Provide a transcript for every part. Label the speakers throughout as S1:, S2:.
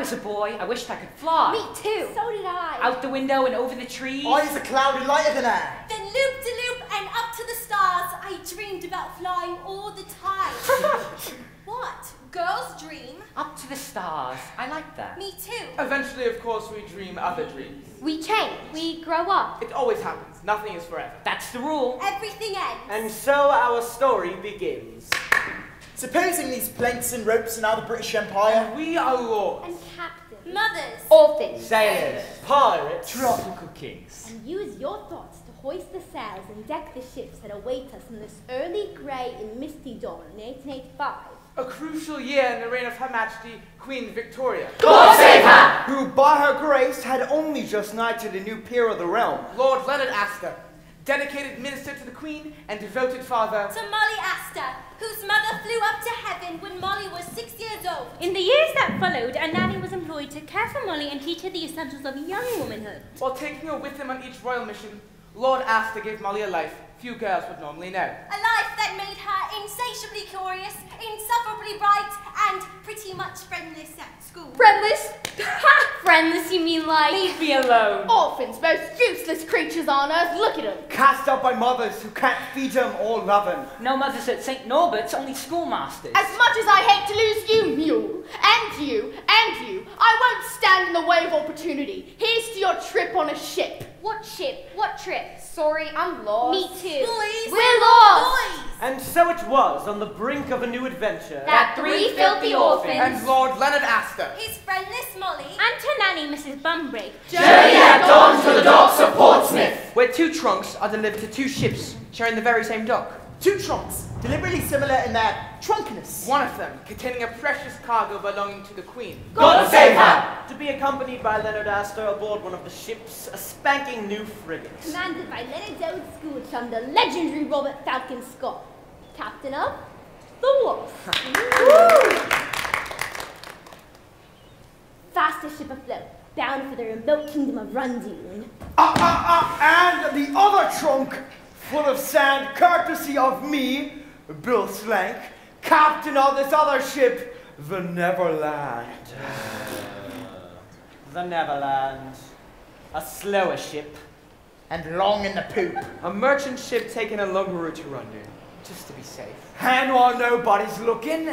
S1: was a boy, I wished I could fly.
S2: Me too. So did I.
S1: Out the window and over the trees.
S3: Eyes are clouded lighter than air.
S4: Then loop de loop and up to the stars. I dreamed about flying all the time. what? Girls dream?
S1: Up to the stars. I like that.
S4: Me too.
S5: Eventually, of course, we dream other dreams.
S2: We change. We grow up.
S5: It always happens. Nothing is forever.
S1: That's the rule.
S4: Everything ends.
S6: And so our story begins.
S3: Supposing these planks and ropes are now the British Empire.
S5: We are lords.
S2: And captains.
S4: Mothers.
S2: Orphans.
S6: Sailors, pirates,
S1: Tropical kings.
S2: And use your thoughts to hoist the sails and deck the ships that await us in this early grey and misty dawn in 1885.
S5: A crucial year in the reign of Her Majesty Queen Victoria.
S6: God save her! Who, by her grace, had only just knighted a new peer of the realm.
S5: Lord Leonard Aster, dedicated minister to the Queen and devoted father.
S4: To Molly Aster, whose mother flew up to heaven when Molly was six years old.
S7: In the years that followed, a nanny was employed to care for Molly and teach her the essentials of young womanhood.
S5: While taking her with him on each royal mission, Lord Aster gave Molly a life few girls would normally know.
S4: A life that made her insatiably curious, insufferably bright, and pretty much friendless at school.
S2: Friendless? Ha! Friendless, you mean like.
S1: Leave me alone.
S2: Orphans, most useless creatures on earth. Look at them.
S6: Cast out by mothers who can't feed them or love them.
S1: No mothers at St. Norbert's, only schoolmasters.
S2: As much as I hate to lose you, mule, and you, and you, I won't stand in the way of opportunity. Here's to your trip on a ship. What ship? What trip? Sorry, I'm lost. Me too.
S4: Boys,
S2: We're lost.
S4: boys.
S6: And so it was, on the brink of a new adventure,
S2: That three filthy orphans.
S5: And Lord Leonard Aster.
S4: His friendless Molly.
S7: And her nanny, Mrs. Bunbury.
S6: journey at dawn to the docks of Portsmouth.
S5: Where two trunks are delivered to two ships sharing the very same dock.
S3: Two trunks, deliberately similar in their trunkiness.
S5: One of them containing a precious cargo belonging to the Queen.
S6: God save her! To be accompanied by Leonard Aster aboard one of the ships, a spanking new frigate.
S2: Commanded by Leonard Dowd School the legendary Robert Falcon Scott, captain of the Wasp. Fastest ship afloat, bound for the remote kingdom of Rundoon.
S6: Ah, ah, ah, and the other trunk, full of sand, courtesy of me, Bill Slank, captain of this other ship, the Neverland. the Neverland. A slower ship.
S3: And long in the poop.
S5: A merchant ship taking a longer route to London, just to be safe.
S6: And while nobody's looking,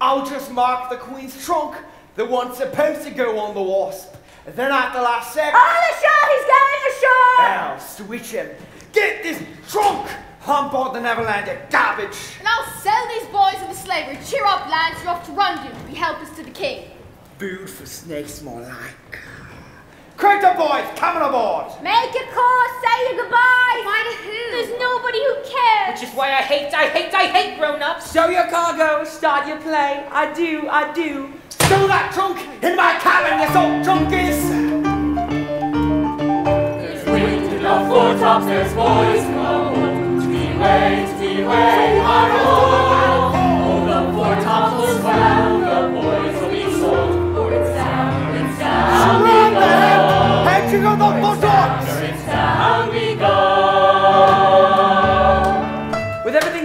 S6: I'll just mark the Queen's trunk, the one supposed to go on the Wasp. Then at the last second,
S2: On the shore! He's going ashore!
S6: I'll switch him. Get this trunk on board the Neverland, you garbage.
S2: And I'll sell these boys into slavery. Cheer up, lads. You're off to Rundoon to be helpers to the king.
S6: Food for snakes, more like. Crater boys, coming aboard.
S2: Make a call, say your goodbye. Why to who? There's nobody who cares.
S1: Which is why I hate, I hate, I hate grown-ups.
S5: Show your cargo, start your play. I do, I do.
S6: Stow that trunk in my cabin, you old trunkies.
S8: There's wind in the foretops, there's boys in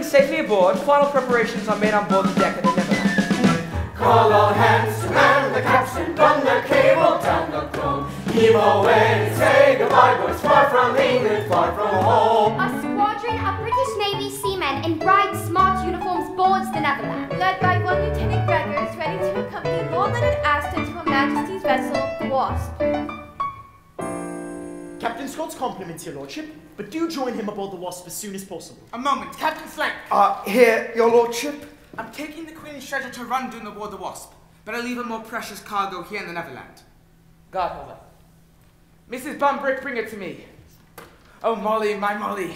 S5: safely aboard, final preparations are made on board the deck of the Neverland.
S8: Call all hands to man the capstan, run the cable down the chrome. Heave away, say goodbye, boys, far from England, far from home.
S2: In bright, smart uniforms boards the Neverland. Led by one Lieutenant Gregors, ready to accompany Lord Leonard Aster to Her Majesty's vessel, the Wasp.
S3: Captain Scott's compliments, your lordship, but do join him aboard the Wasp as soon as possible.
S5: A moment, Captain Slank.
S6: Uh, here, your lordship.
S5: I'm taking the Queen's treasure to Rundoon aboard the war the Wasp, but I leave a more precious cargo here in the Neverland. God hold up. Mrs. Bumbrake, bring it to me. Oh, Molly, my Molly.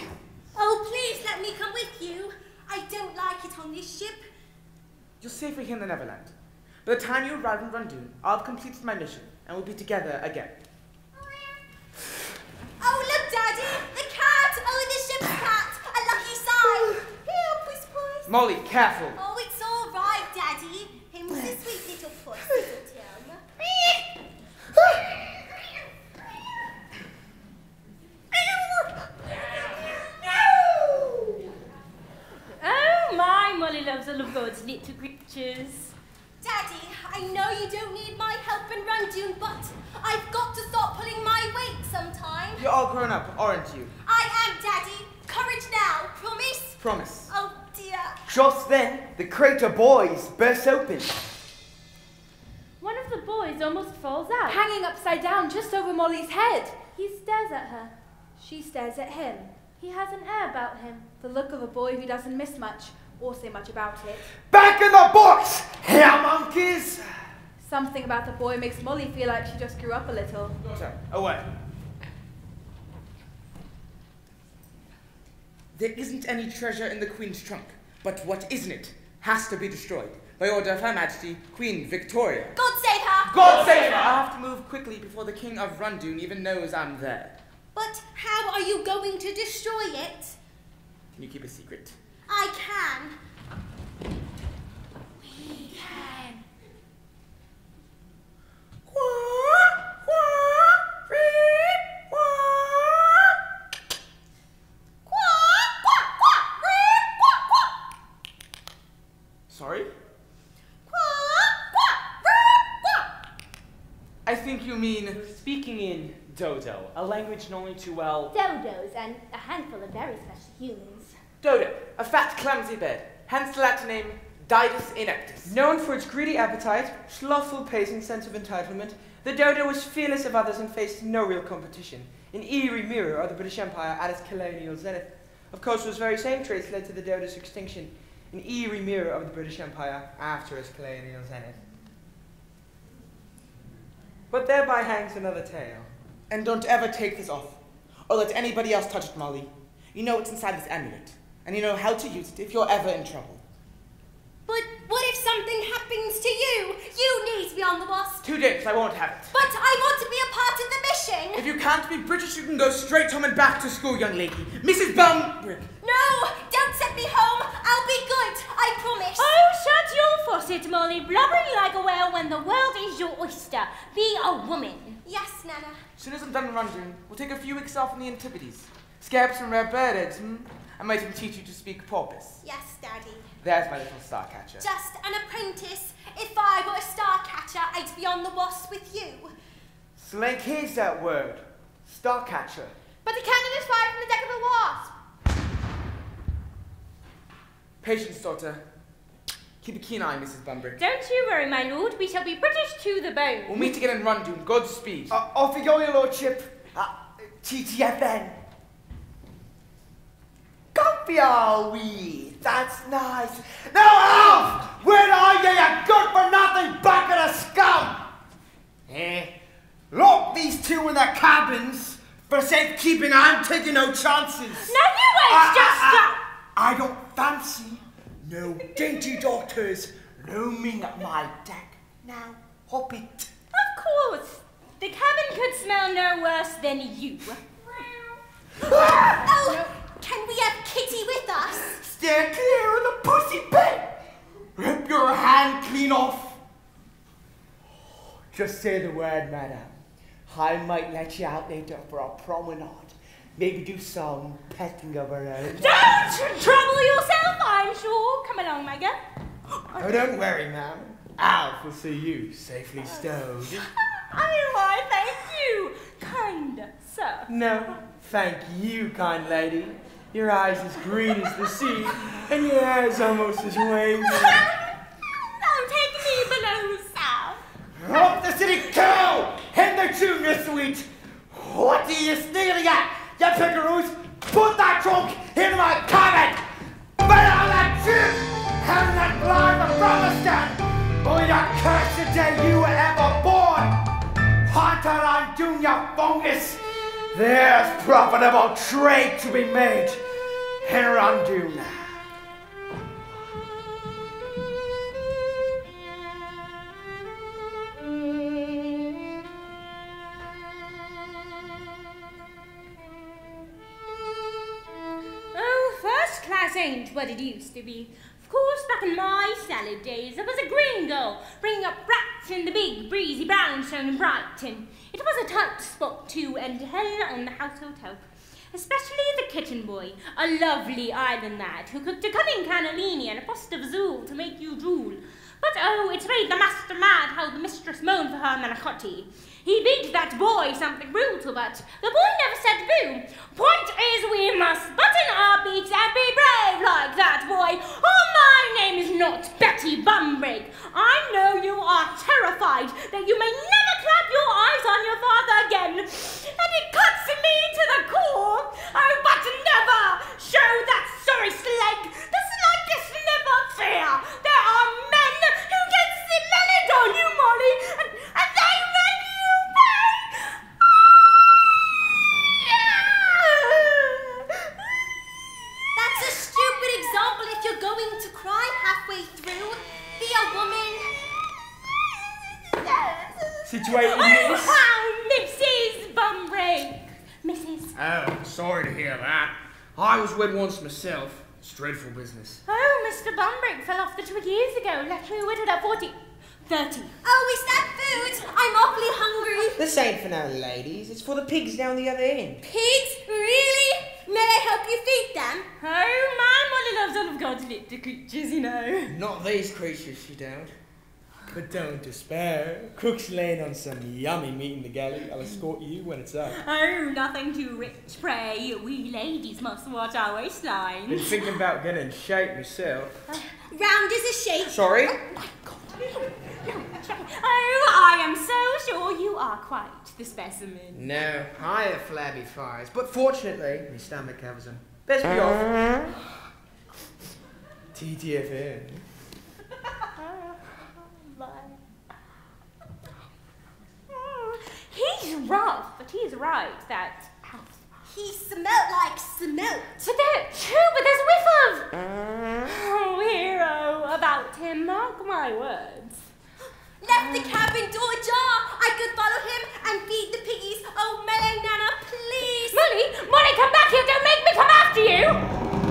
S4: Oh, please let me come with you. I don't like it on this ship.
S5: You're safer here in the Neverland. By the time you arrive in Rundoon, I'll have completed my mission, and we'll be together again.
S4: Oh, look, Daddy! The cat! Oh, the ship's cat! A lucky sign! Here, puss puss!
S5: Molly, careful.
S4: Oh, it's all right, Daddy. Him's a sweet little puss, isn't him?
S7: loves all of God's little creatures.
S4: Daddy, I know you don't need my help in Rundoon, but I've got to stop pulling my weight sometime.
S5: You're all grown up, aren't you?
S4: I am, Daddy. Courage now. Promise?
S5: Promise.
S4: Oh, dear.
S6: Just then, the crater boys burst open.
S7: One of the boys almost falls out.
S2: Hanging upside down just over Molly's head.
S7: He stares at her.
S2: She stares at him.
S7: He has an air about him.
S2: The look of a boy who doesn't miss much, or say much about it.
S6: Back in the box, here monkeys!
S2: Something about the boy makes Molly feel like she just grew up a little.
S5: Daughter, away. There isn't any treasure in the Queen's trunk, but what isn't it has to be destroyed. By order of Her Majesty, Queen Victoria.
S4: God save her.
S5: God save her! I have to move quickly before the King of Rundoon even knows I'm there.
S4: But how are you going to destroy it?
S5: Can you keep a secret?
S4: I can. We can.
S5: Sorry? I think you mean
S1: Speaking in Dodo, a language known only too well.
S7: Dodos and a handful of very special humans.
S5: Dodo, a fat, clumsy bird, hence the Latin name Didus ineptus.
S9: Known for its greedy appetite, slothful pace, and sense of entitlement, the dodo was fearless of others and faced no real competition. An eerie mirror of the British Empire at its colonial zenith. Of course, those very same traits led to the dodo's extinction. An eerie mirror of the British Empire after its colonial zenith. But thereby hangs another tale.
S5: And don't ever take this off, or let anybody else touch it, Molly. You know it's inside this amulet, and you know how to use it if you're ever in trouble.
S4: But what if something happens to you? You need to be on the wasp.
S5: Two days, I won't have it.
S4: But I want to be a part of the mission.
S5: If you can't be British, you can go straight home and back to school, young lady. Mrs. Bumbrake.
S4: No, don't send me home. I'll be good. I promise.
S7: Oh, shut your faucet, Molly, blubbering like a whale when the world is your oyster. Be a woman.
S4: Yes, Nana.
S5: As soon as I'm done London, we'll take a few weeks off in the Antipodes. Scare up some rare bird eggs, hmm? I might even teach you to speak porpoise.
S4: Yes, Daddy.
S5: There's my little star catcher.
S4: Just an apprentice. If I were a star catcher, I'd be on the wasp with you.
S6: Slank hears that word. Starcatcher.
S2: But the cannon is fired from the deck of the wasp.
S5: Patience, daughter. Keep a keen eye, Mrs. Bumbrake.
S7: Don't you worry, my lord. We shall be British to the bone.
S5: We'll meet again in Rundoon. Godspeed.
S6: Uh, off you go, your lordship. Uh, TTFN. Comfy are we? That's nice. Now, Alf! Where are you, you good for nothing bucket of scum? Eh? Lock these two in their cabins. For safekeeping, I'm taking no chances.
S7: Now you ah, ain't
S6: I-
S7: just ah.
S6: I-
S7: stop.
S6: I don't fancy no dainty daughters roaming up my deck. Now, hop it.
S7: Of course. The cabin could smell no worse than you.
S4: Oh, can we have Kitty with us?
S6: Steer clear of the pussy bed. Rip your hand clean off. Just say the word, madam. I might let you out later for a promenade. Maybe do some petting of her own.
S7: Don't trouble yourself, I'm sure. Come along, my girl.
S6: Oh, don't worry, ma'am. Alf will see you safely stowed.
S7: Oh, why, thank you, kind sir.
S6: No, thank you, kind lady. Your eyes as green as the sea, and your hair's almost as wavy.
S7: Don't take me below south.
S6: Up the city cow! In the junior suite! What are you sneering at, you pickaroos? Put that trunk in my cabin! Better on that ship! And that line from the stand! Oh, or the cursed day you were ever born! Hunter on junior fungus! There's profitable trade to be made in Ronduna.
S7: Oh, first class ain't what it used to be. Of course, back in my salad days, I was a green girl, bringing up rats in the big, breezy brownstone in Brighton. It was a tight spot, too, and hell on the house hotel. especially the kitchen boy, a lovely island lad who cooked a cunning cannellini and a post of zool to make you drool. But oh, it made the master mad how the mistress moaned for her manicotti. He bid that boy something brutal, but the boy never said boo. Point is, we must button our beaks and be brave like that boy. Oh, my name is not Betty Bumbrake. I know you are terrified that you may never clap your eyes on your father again. And it cuts me to the core. Oh, but never show that sorry slag. The slightest never fear. There are men who get smelly on you, Molly,
S4: cry halfway through. Be a woman.
S5: Situated, miss?
S7: Oh, Mrs. Bumbrake. Mrs.
S9: Oh, sorry to hear that. I was wed once myself. It's dreadful business.
S7: Oh, Mr. Bumbrake fell off the twig years ago. Left me whittled at 40. 30.
S4: Oh, is that food? I'm awfully hungry.
S9: This ain't for no ladies. It's for the pigs down the other end.
S4: Pigs? Really? May I help you feed them?
S7: Oh, my Molly loves all of God's little creatures, you know.
S9: Not these creatures, she don't. But don't despair. Cook's laying on some yummy meat in the galley. I'll escort you when it's up.
S7: Oh, nothing too rich, pray. We ladies must watch our
S9: Been
S7: waistlines.
S9: thinking about getting in shape myself.
S4: Round as a shape.
S9: Sorry?
S7: Oh, Oh, I am so sure you are quite the specimen.
S9: No, I have flabby thighs, but fortunately, my stomach covers them. Best be off. TTFN.
S7: He's rough, but he's right that.
S4: He smelt like smelt.
S7: But there, true, but there's a whiff of. Oh, hero about him. Mark my words.
S4: Left the cabin door ajar. I could follow him and feed the piggies. Oh, Mellow Nana, please.
S7: Molly, Molly, come back here! Don't make me come after you!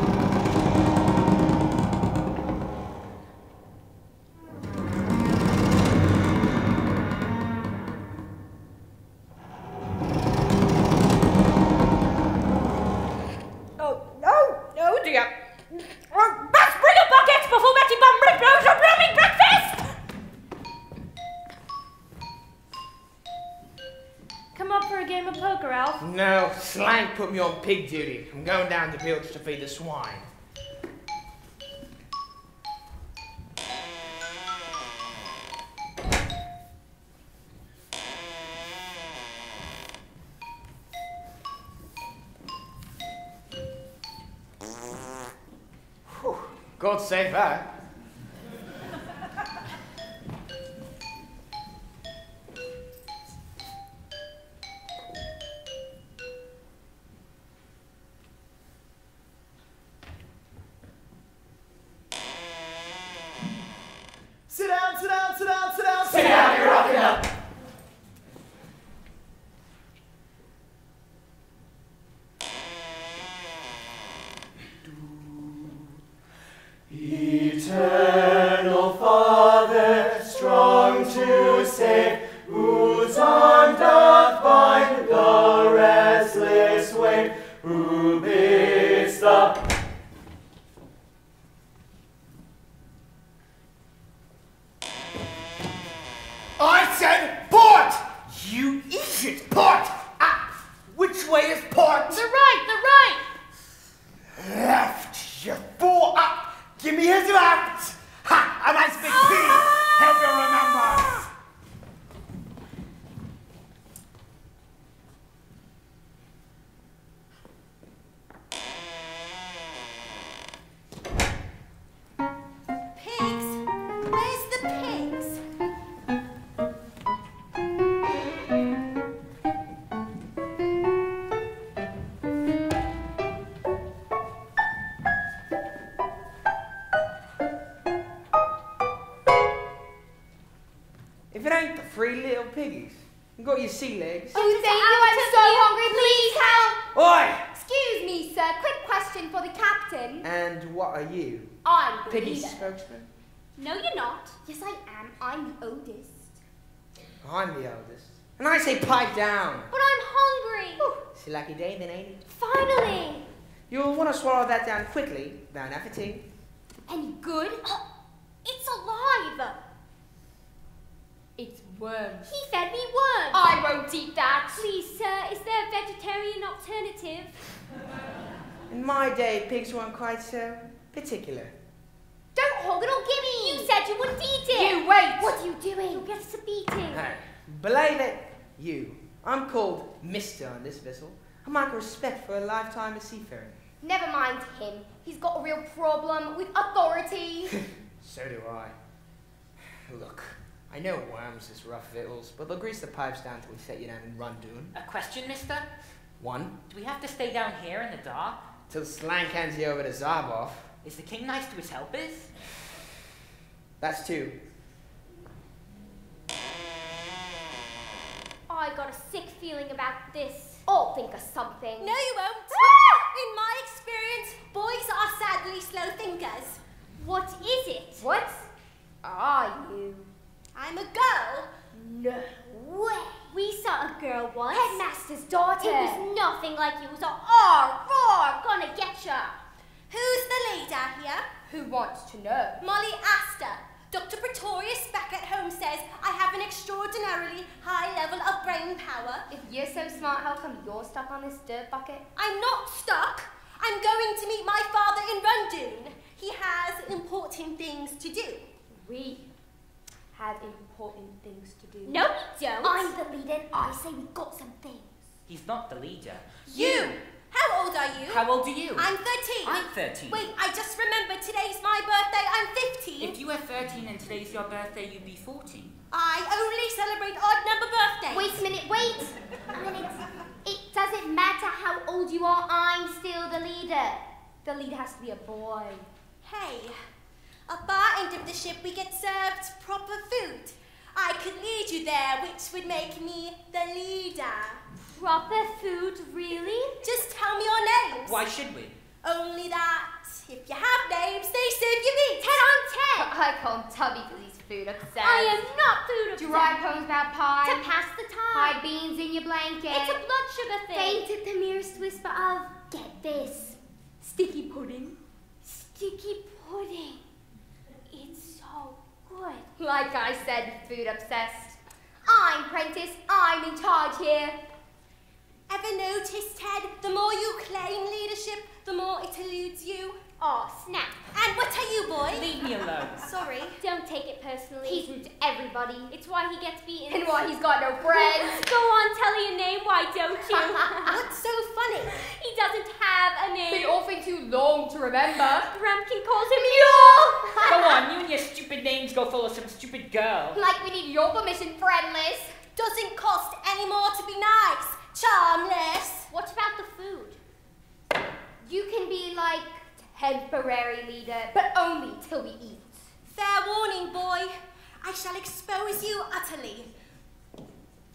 S9: Put me on pig duty. I'm going down to bilge to feed the swine. God save that.
S5: Quite so particular.
S10: Don't hog it or gimme!
S11: You said you wouldn't eat it.
S10: You wait!
S11: What are you doing? You'll get us a beating.
S5: Hey, believe it, you. I'm called Mister on this vessel. I mark respect for a lifetime of seafaring.
S10: Never mind him. He's got a real problem with authority.
S5: So do I. Look, I know worms is rough victuals, but they'll grease the pipes down till we set you down in Rundoon.
S12: A question, mister?
S5: One,
S12: Do we have to stay down here in the dark?
S5: Till Slank hands you over to Zarboff.
S12: Is the king nice to his helpers?
S5: That's two.
S11: I got a sick feeling about this.
S10: I'll think of something.
S4: No, you won't. Ah! In my experience, boys are sadly slow thinkers.
S11: What is it?
S10: What are you?
S4: I'm a girl.
S10: No way.
S11: We saw a girl once.
S10: Headmaster's daughter.
S11: It was nothing like you. It was a R, roar, gonna get ya.
S4: Who's the leader here?
S10: Who wants to know?
S4: Molly Aster. Dr. Pretorius back at home says I have an extraordinarily high level of brain power.
S10: If you're so smart, how come you're stuck on this dirt bucket?
S4: I'm not stuck. I'm going to meet my father in Rundoon. He has important things to do.
S10: We have important things to do.
S11: No, we don't.
S10: I'm the leader and I say we've got some things.
S12: He's not the leader.
S4: You! How old are you?
S12: How old are you?
S4: I'm 13.
S12: I'm 13.
S4: Wait, I just remembered today's my birthday. I'm 15.
S12: If you were 13 and today's your birthday, you'd be 14.
S4: I only celebrate odd number birthdays.
S10: Wait a minute, wait! A minute. It doesn't matter how old you are, I'm still the leader. The leader has to be a boy.
S4: Hey, up our end of the ship we get served proper food. I could lead you there, which would make me the leader.
S11: Proper food, really?
S4: Just tell me your names.
S12: Why should we?
S4: Only that if you have names, they serve you meat.
S11: Ten on ten.
S10: I call him Tubby because he's food obsessed.
S11: I am not food
S10: Do
S11: obsessed.
S10: you write poems about pie?
S11: To pass the time.
S10: Hide beans in your blanket.
S11: It's a blood sugar thing.
S10: Faint at the merest whisper of, get this, sticky pudding.
S11: Sticky pudding. Good.
S10: Like I said, food obsessed. I'm Prentiss, I'm in charge here.
S4: Ever noticed, Ted, the more you claim leadership, the more it eludes you?
S11: Oh, snap.
S4: And what are you, boy?
S12: Leave me alone.
S4: Sorry.
S11: Don't take it personally.
S10: He's rude to everybody.
S11: It's why he gets beaten.
S10: And why he's got no friends.
S11: Go on, tell your name, why don't you?
S4: What's so funny?
S11: he doesn't have a
S10: Been
S11: name.
S10: awfully too long to remember.
S11: Grempkin calls him Mule.
S12: Go on, you and your stupid names go follow some stupid girl.
S10: Like we need your permission, friendless.
S4: Doesn't cost any more to be nice. Charmless.
S11: What about the food?
S10: You can be like temporary leader, but only till we eat.
S4: Fair warning, boy. I shall expose you utterly.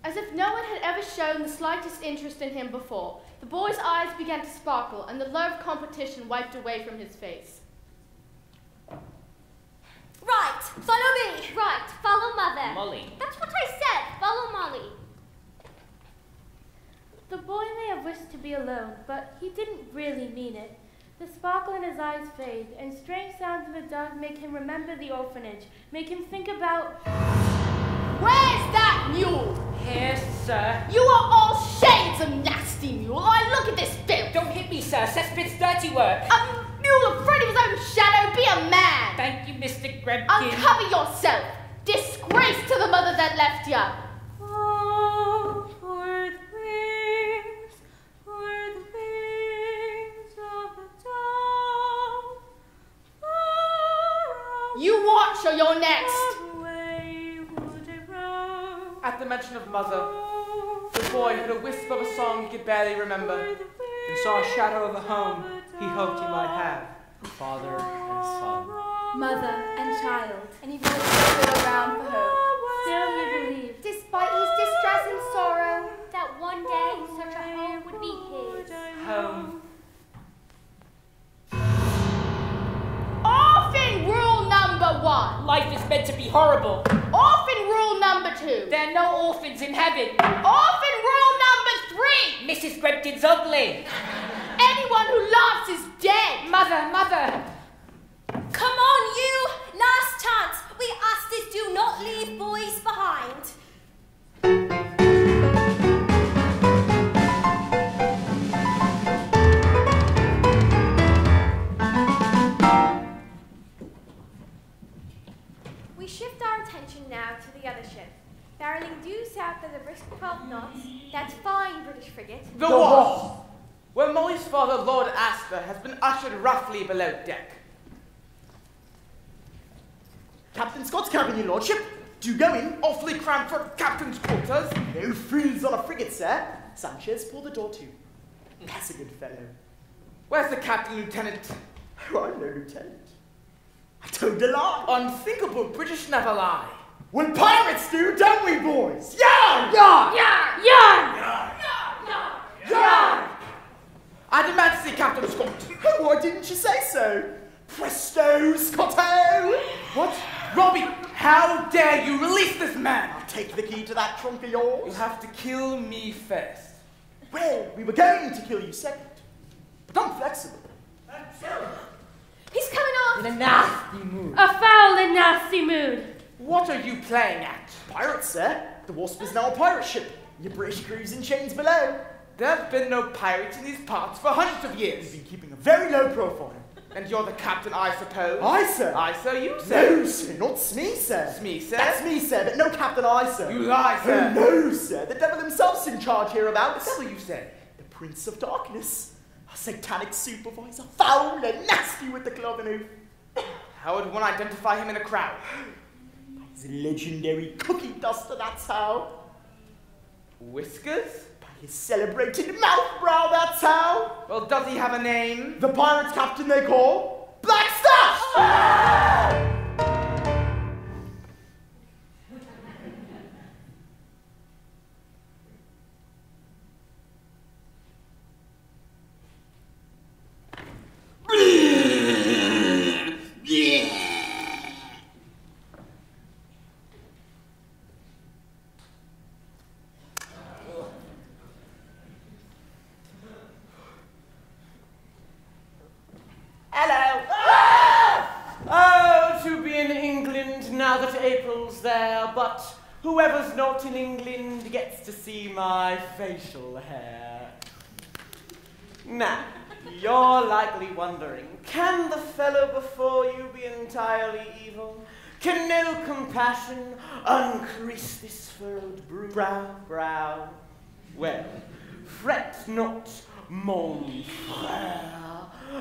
S13: As if no one had ever shown the slightest interest in him before, the boy's eyes began to sparkle and the love of competition wiped away from his face.
S4: Right, follow me.
S11: Right, follow mother.
S12: Molly.
S11: That's what I said. Follow Molly.
S13: The boy may have wished to be alone, but he didn't really mean it. The sparkle in his eyes fades, and strange sounds of the dark make him remember the orphanage, make him think about.
S10: Where's that mule?
S12: Here, sir.
S10: You are all shades of nasty mule. I look at this filth.
S12: Don't hit me, sir. Cesspit's dirty work.
S10: A mule afraid of his own shadow. Be a man.
S12: Thank you, Mr. Grempkin.
S10: Uncover yourself. Disgrace to the mother that left ya. You watch or you're next.
S13: away would it roam.
S14: At the mention of mother, the boy heard a wisp of a song he could barely remember.
S5: And saw a shadow of a home he hoped he might have.
S15: Father and son.
S13: Mother and child.
S10: And he really stood around for hope.
S13: Still he believed.
S10: Despite his distress and sorrow. Number one.
S12: Life is meant to be horrible.
S10: Orphan rule number two.
S12: There are no orphans in heaven.
S10: Orphan rule number
S2: three!
S12: Mrs. Grempkin's ugly.
S2: Anyone who laughs is dead!
S5: Mother, mother!
S4: Come on, you! Last chance! We Asters do not leave boys behind.
S13: Barreling due south at a brisk 12 knots, that's fine, British frigate.
S5: The Wasp! Where Molly's father, Lord Aster, has been ushered roughly below deck.
S6: Captain Scott's cabin, your lordship. Do go in.
S5: Awfully cramped for captain's quarters.
S6: No fools on a frigate, sir. Sanchez, pull the door to. That's a good fellow.
S5: Where's the captain, lieutenant?
S6: Oh, I'm no lieutenant. I told a lie.
S5: Unthinkable British never lie.
S6: Well, pirates do, don't we, boys? Yarn! Yarn!
S2: Yarn!
S16: Yarn!
S6: Yarn!
S5: I demand to see Captain Scott.
S6: Oh, why didn't you say so? Presto, Scotto!
S5: What? Robbie, how dare you release this man?
S6: I'll take the key to that trunk of yours.
S5: You'll have to kill me first.
S6: Well, we were going to kill you second. But I'm flexible.
S2: He's coming off!
S12: In a nasty mood.
S13: A foul and nasty mood.
S5: What are you playing at?
S6: Pirates, sir. The Wasp is now a pirate ship. Your British crew's in chains below.
S5: There have been no pirates in these parts for hundreds of years.
S6: We've been keeping a very low profile.
S5: And you're the captain, I suppose?
S6: I, sir.
S5: I, sir, you, sir.
S6: No, sir, not me, sir.
S5: It's me, sir.
S6: That's me, sir, but no Captain I, sir.
S5: You lie, oh, sir.
S6: Oh, no, sir. The devil himself's in charge hereabouts.
S5: The devil, you said.
S6: The Prince of Darkness. A satanic supervisor. Foul and nasty with the cloven hoof.
S5: How would one identify him in a crowd?
S6: A legendary cookie duster, that's how.
S5: Whiskers?
S6: By his celebrated mouth brow, that's how.
S5: Well, does he have a name?
S6: The pirate's captain they call Black Stache!
S17: Hello. Oh, to be in England now that April's there, but whoever's not in England gets to see my facial hair. Now, you're likely wondering, can the fellow before you be entirely evil? Can no compassion uncrease this furrowed brow? brow? Well, fret not, mon frere.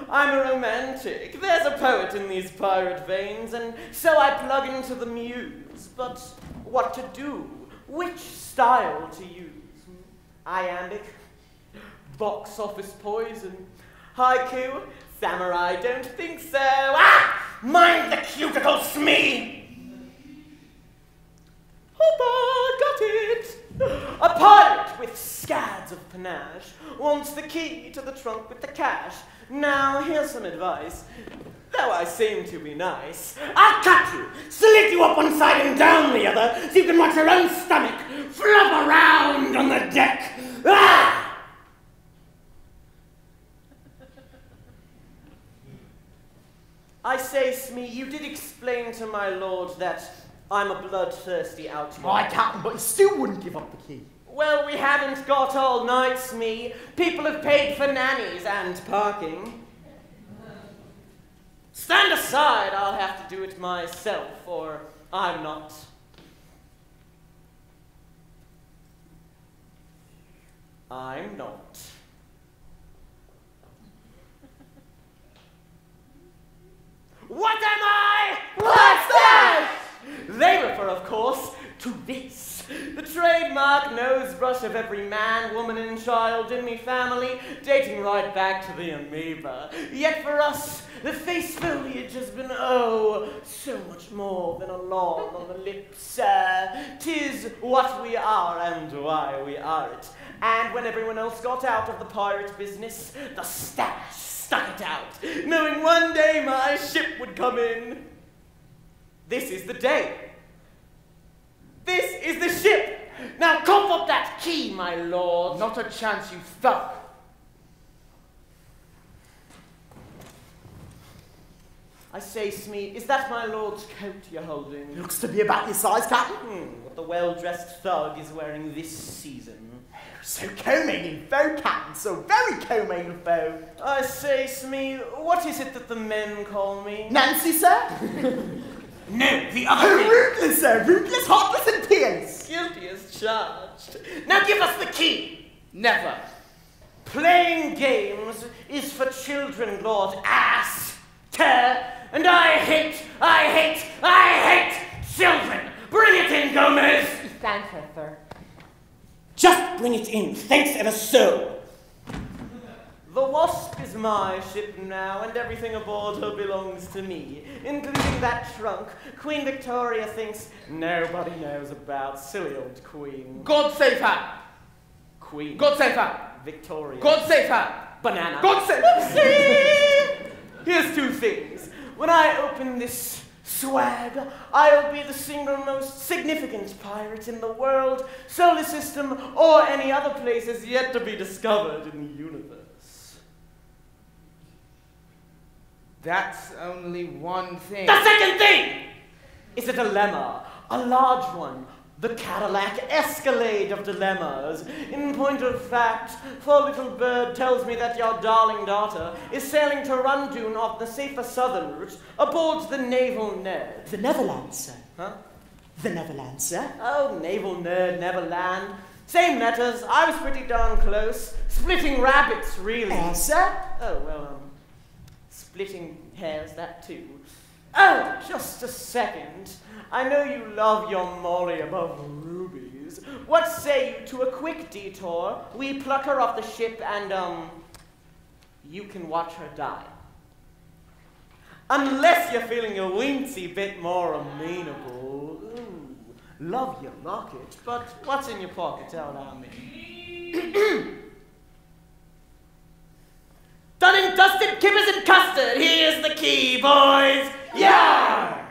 S17: I'm a romantic. There's a poet in these pirate veins, and so I plug into the muse. But what to do? Which style to use? Iambic? Box office poison? Haiku? Samurai don't think so. Ah! Mind the cuticle smee! Hopper, got it! A pirate with scads of panache wants the key to the trunk with the cash. Now, here's some advice. Though I seem to be nice, I'll cut you, slit you up one side and down the other, so you can watch your own stomach flop around on the deck. Ah! I say, Smee, you did explain to my lord that I'm a bloodthirsty outlaw.
S6: My captain, but he still wouldn't give up the key.
S17: Well, we haven't got all night, Smee. People have paid for nannies and parking. Stand aside, I'll have to do it myself, or I'm not. I'm not. What am I? What's that? They refer, of course, to this. The trademark nose brush of every man, woman, and child in me family, dating right back to the amoeba. Yet for us, the face foliage has been, oh, so much more than a lawn on the lips, sir. Tis what we are and why we are it. And when everyone else got out of the pirate business, the Stache stuck it out, knowing one day my ship would come in. This is the day. This is the ship. Now cough up that key, my lord.
S5: Not a chance, you thug.
S17: I say, Smee, is that my lord's coat you're holding?
S3: Looks to be about your size, Captain.
S17: Hmm, what the well-dressed thug is wearing this season.
S3: So comme il faut, Captain. So very comme il faut.
S17: I say, Smee, what is it that the men call me?
S3: Nancy, sir?
S6: No, the other thing.
S3: rootless, sir. Rootless, heartless, and peerless.
S17: Guilty as charged. Now give us the key.
S5: Never.
S17: Playing games is for children, Lord Ass. Tear. And I hate, I hate, I hate children. Bring it in, Gomez.
S1: Thanks, sir.
S6: Just bring it in. Thanks ever so.
S17: The Wasp is my ship now, and everything aboard her belongs to me, including that trunk Queen Victoria thinks nobody knows about. Silly old Queen.
S5: God save her.
S17: Queen.
S5: God save her.
S17: Victoria.
S5: God save her.
S17: Banana.
S5: God save
S17: Whoopsie! Here's two things. When I open this swag, I'll be the single most significant pirate in the world, solar system, or any other places yet to be discovered in the universe.
S5: That's only one thing.
S17: The second thing is a dilemma, a large one. The Cadillac Escalade of dilemmas. In point of fact, poor little bird tells me that your darling daughter is sailing to Rundoon off the safer southern route aboard the Naval Nerd.
S3: The Neverland, sir.
S17: Huh?
S3: The Neverland, sir.
S17: Oh, Naval Nerd, Neverland. Same letters. I was pretty darn close. Splitting rabbits, really.
S3: Eh, sir?
S17: Oh, well, um, splitting hairs, that too. Oh, just a second. I know you love your Molly above rubies. What say you to a quick detour? We pluck her off the ship and, um, you can watch her die. Unless you're feeling a weensy bit more amenable. Ooh, love your locket, but what's in your pocket? Tell me. Done and dusted, kippers and custard. Here's the key, boys. Yeah!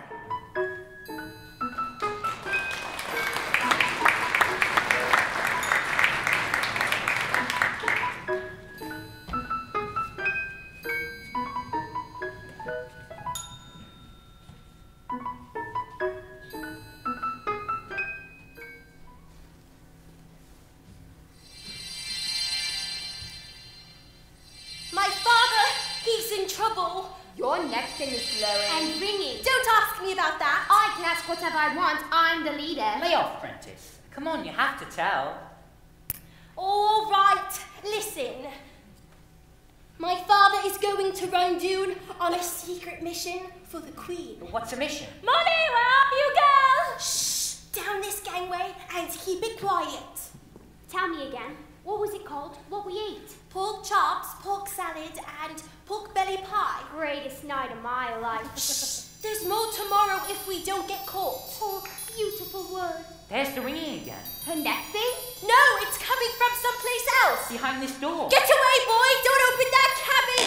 S10: Greatest night of my life.
S4: There's more tomorrow if we don't get caught.
S10: Oh, beautiful word.
S12: There's the ringing again.
S2: Her neck thing?
S4: No, it's coming from someplace else.
S12: Behind this door.
S4: Get away, boy! Don't open that cabin!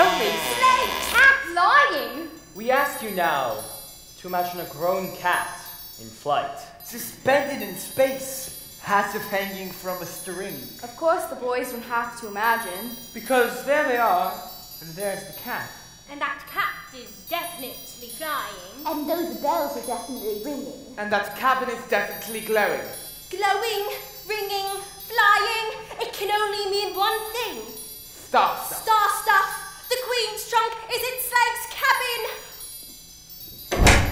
S1: Holy
S4: Snake!
S2: Cat lying.
S1: We ask you now to imagine a grown cat in flight.
S6: Suspended in space, as if hanging from a string.
S2: Of course, the boys don't have to imagine.
S9: Because there they are, and there's the cat.
S7: And that cat is definitely flying.
S10: And those bells are definitely ringing.
S5: And that cabin is definitely glowing.
S4: Glowing, ringing, flying. It can only mean one thing.
S5: Star stuff.
S4: Star stuff. The Queen's trunk is in Slank's cabin.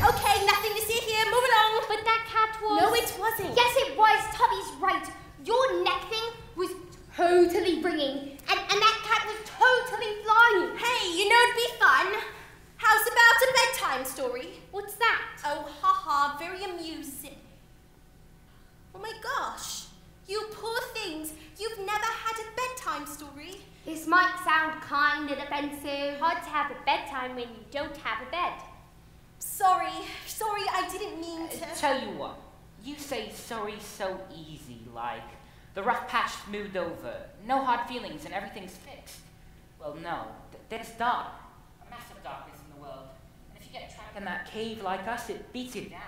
S4: Okay, nothing to see here. Move along.
S10: But that cat was.
S4: No, it wasn't.
S2: Yes, it was. Tubby's right. Your neck thing was totally ringing. And, and that cat was totally flying.
S4: Hey, you know it'd be fun. How's about a bedtime story?
S10: What's that?
S4: Oh, haha, very amusing. Oh my gosh, you poor things. You've never had a bedtime story.
S10: This might sound kind and offensive. Hard to have a bedtime when you don't have a bed.
S4: Sorry, sorry, I didn't mean uh, to.
S12: Tell you what, you say sorry so easy, like the rough patch smoothed over, no hard feelings, and everything's fixed. Well, no, th- there's dark, a massive darkness in the world, and if you get trapped in that cave like us, it beats you down.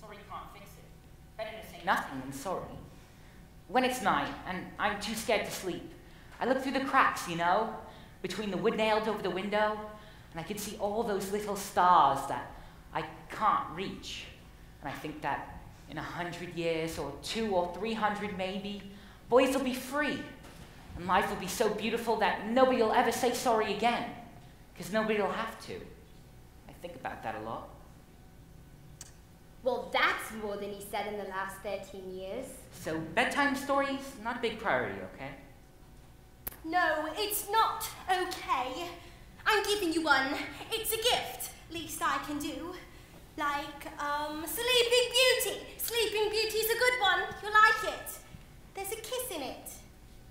S12: Sorry you can't fix it. Better to say nothing than sorry. When it's night and I'm too scared to sleep, I look through the cracks, you know, between the wood nailed over the window, and I can see all those little stars that I can't reach. And I think that in a hundred years, or two or three hundred maybe, boys will be free. And life will be so beautiful that nobody will ever say sorry again. Because nobody will have to. I think about that a lot.
S10: Well, that's more than he said in the last 13 years.
S12: So, bedtime stories, not a big priority, okay?
S4: No, it's not okay. I'm giving you one. It's a gift. Least I can do. Like, um, Sleeping Beauty. Sleeping Beauty's a good one. You'll like it. There's a kiss in it.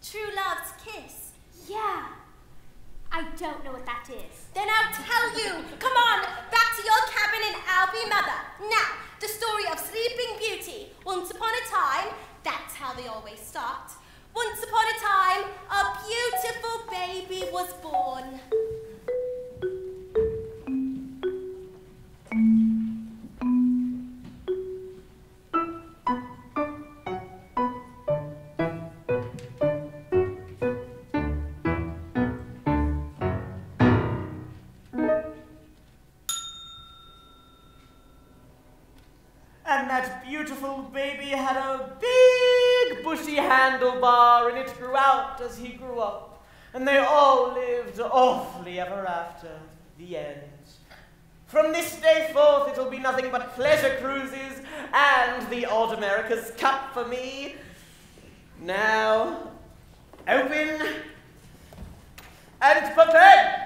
S4: True love's kiss.
S10: Yeah. I don't know what that is.
S4: Then I'll tell you. Come on, back to your cabin and I'll be mother. Now, the story of Sleeping Beauty. Once upon a time, that's how they always start. Once upon a time, a beautiful baby was born.
S17: As he grew up. And they all lived awfully ever after. The end. From this day forth, it'll be nothing but pleasure cruises and the Odd America's Cup for me. Now, open and pretend.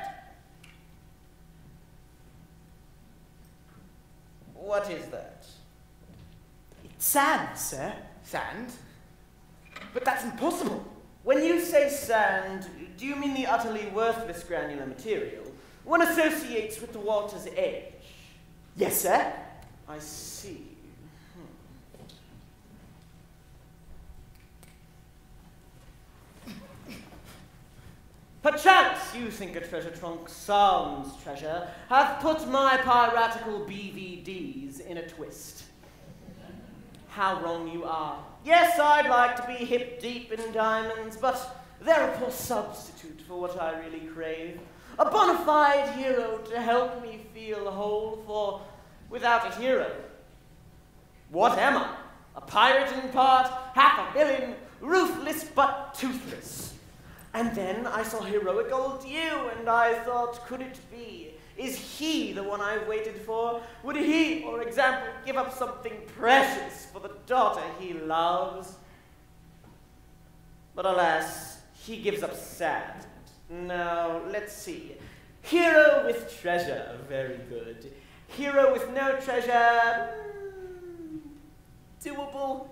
S17: What is that?
S3: It's sand, sir.
S17: Sand? But that's impossible. When you say sand, do you mean the utterly worthless granular material one associates with the water's edge?
S3: Yes, sir.
S17: I see. Hmm. Perchance you think a treasure trunk sans treasure hath put my piratical BVDs in a twist. How wrong you are. Yes, I'd like to be hip deep in diamonds, but they're a poor substitute for what I really crave. A bona fide hero to help me feel whole, for without a hero, what am I? A pirate in part, half a villain, ruthless but toothless. And then I saw heroic old you, and I thought, could it be? Is he the one I've waited for? Would he, for example, give up something precious for the daughter he loves? But alas, he gives up sand. Now, let's see. Hero with treasure, very good. Hero with no treasure, hmm, doable.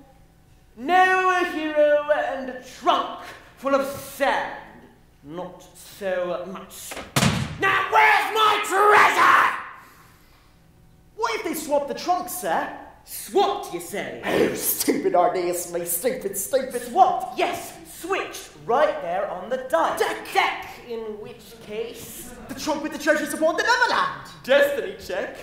S17: No hero and a trunk full of sand, not so much. Now, where's my treasure?
S3: What if they swap the trunks, sir?
S17: Swapped, you say?
S3: Oh, stupid Ardeus, me stupid, stupid.
S17: Swapped, yes, switched, right there on the die. Deck, deck, in which case...
S3: The trunk with the treasures aboard the Neverland.
S17: Destiny check.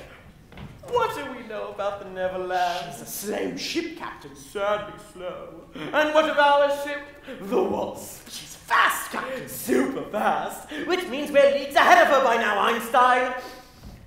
S17: What do we know about the Neverland?
S3: She's a slow ship, Captain.
S17: Sadly slow. And what of our ship? The Wasp.
S3: She's fast, Captain.
S17: Super fast. Which means we're leagues ahead of her by now, Einstein.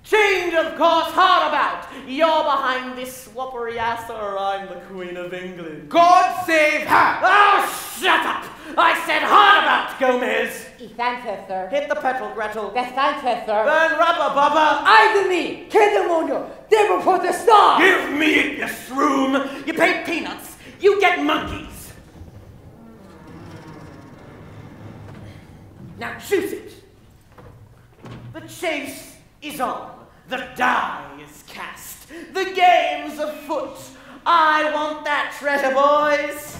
S17: Change of course, hard about. You're behind this swappery ass, or I'm the Queen of England.
S5: God save her!
S17: Oh, shut up! I said hard about, Gomez.
S18: Thanks, sir.
S17: Hit the petrol, Gretel.
S18: Thanks, sir.
S17: Burn rubber, Bubba.
S18: I do me. Che demonio? Devo for the star.
S17: Give me it, you shroom. You pay peanuts. You get monkeys. Now shoot it. The chase is on. The die is cast. The game's afoot. I want that treasure, boys.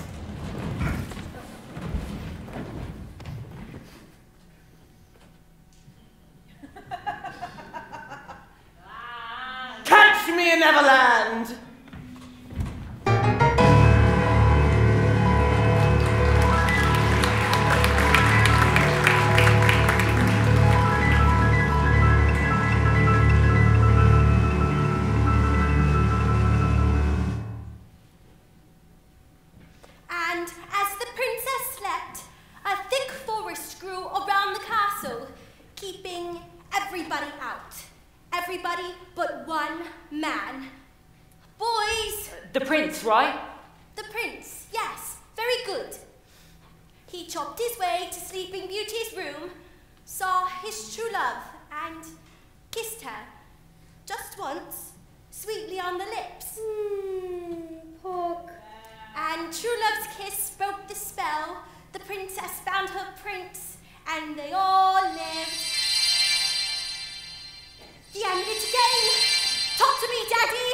S17: Catch me in Neverland!
S4: Everybody but one man. Boys,
S12: The prince, right?
S4: the prince, yes, very good. He chopped his way to Sleeping Beauty's room, saw his true love, and kissed her. Just once, sweetly on the lips. Hmm, pork. And true love's kiss broke the spell. The princess found her prince, and they all lived. The end of it again. Talk to me, Daddy.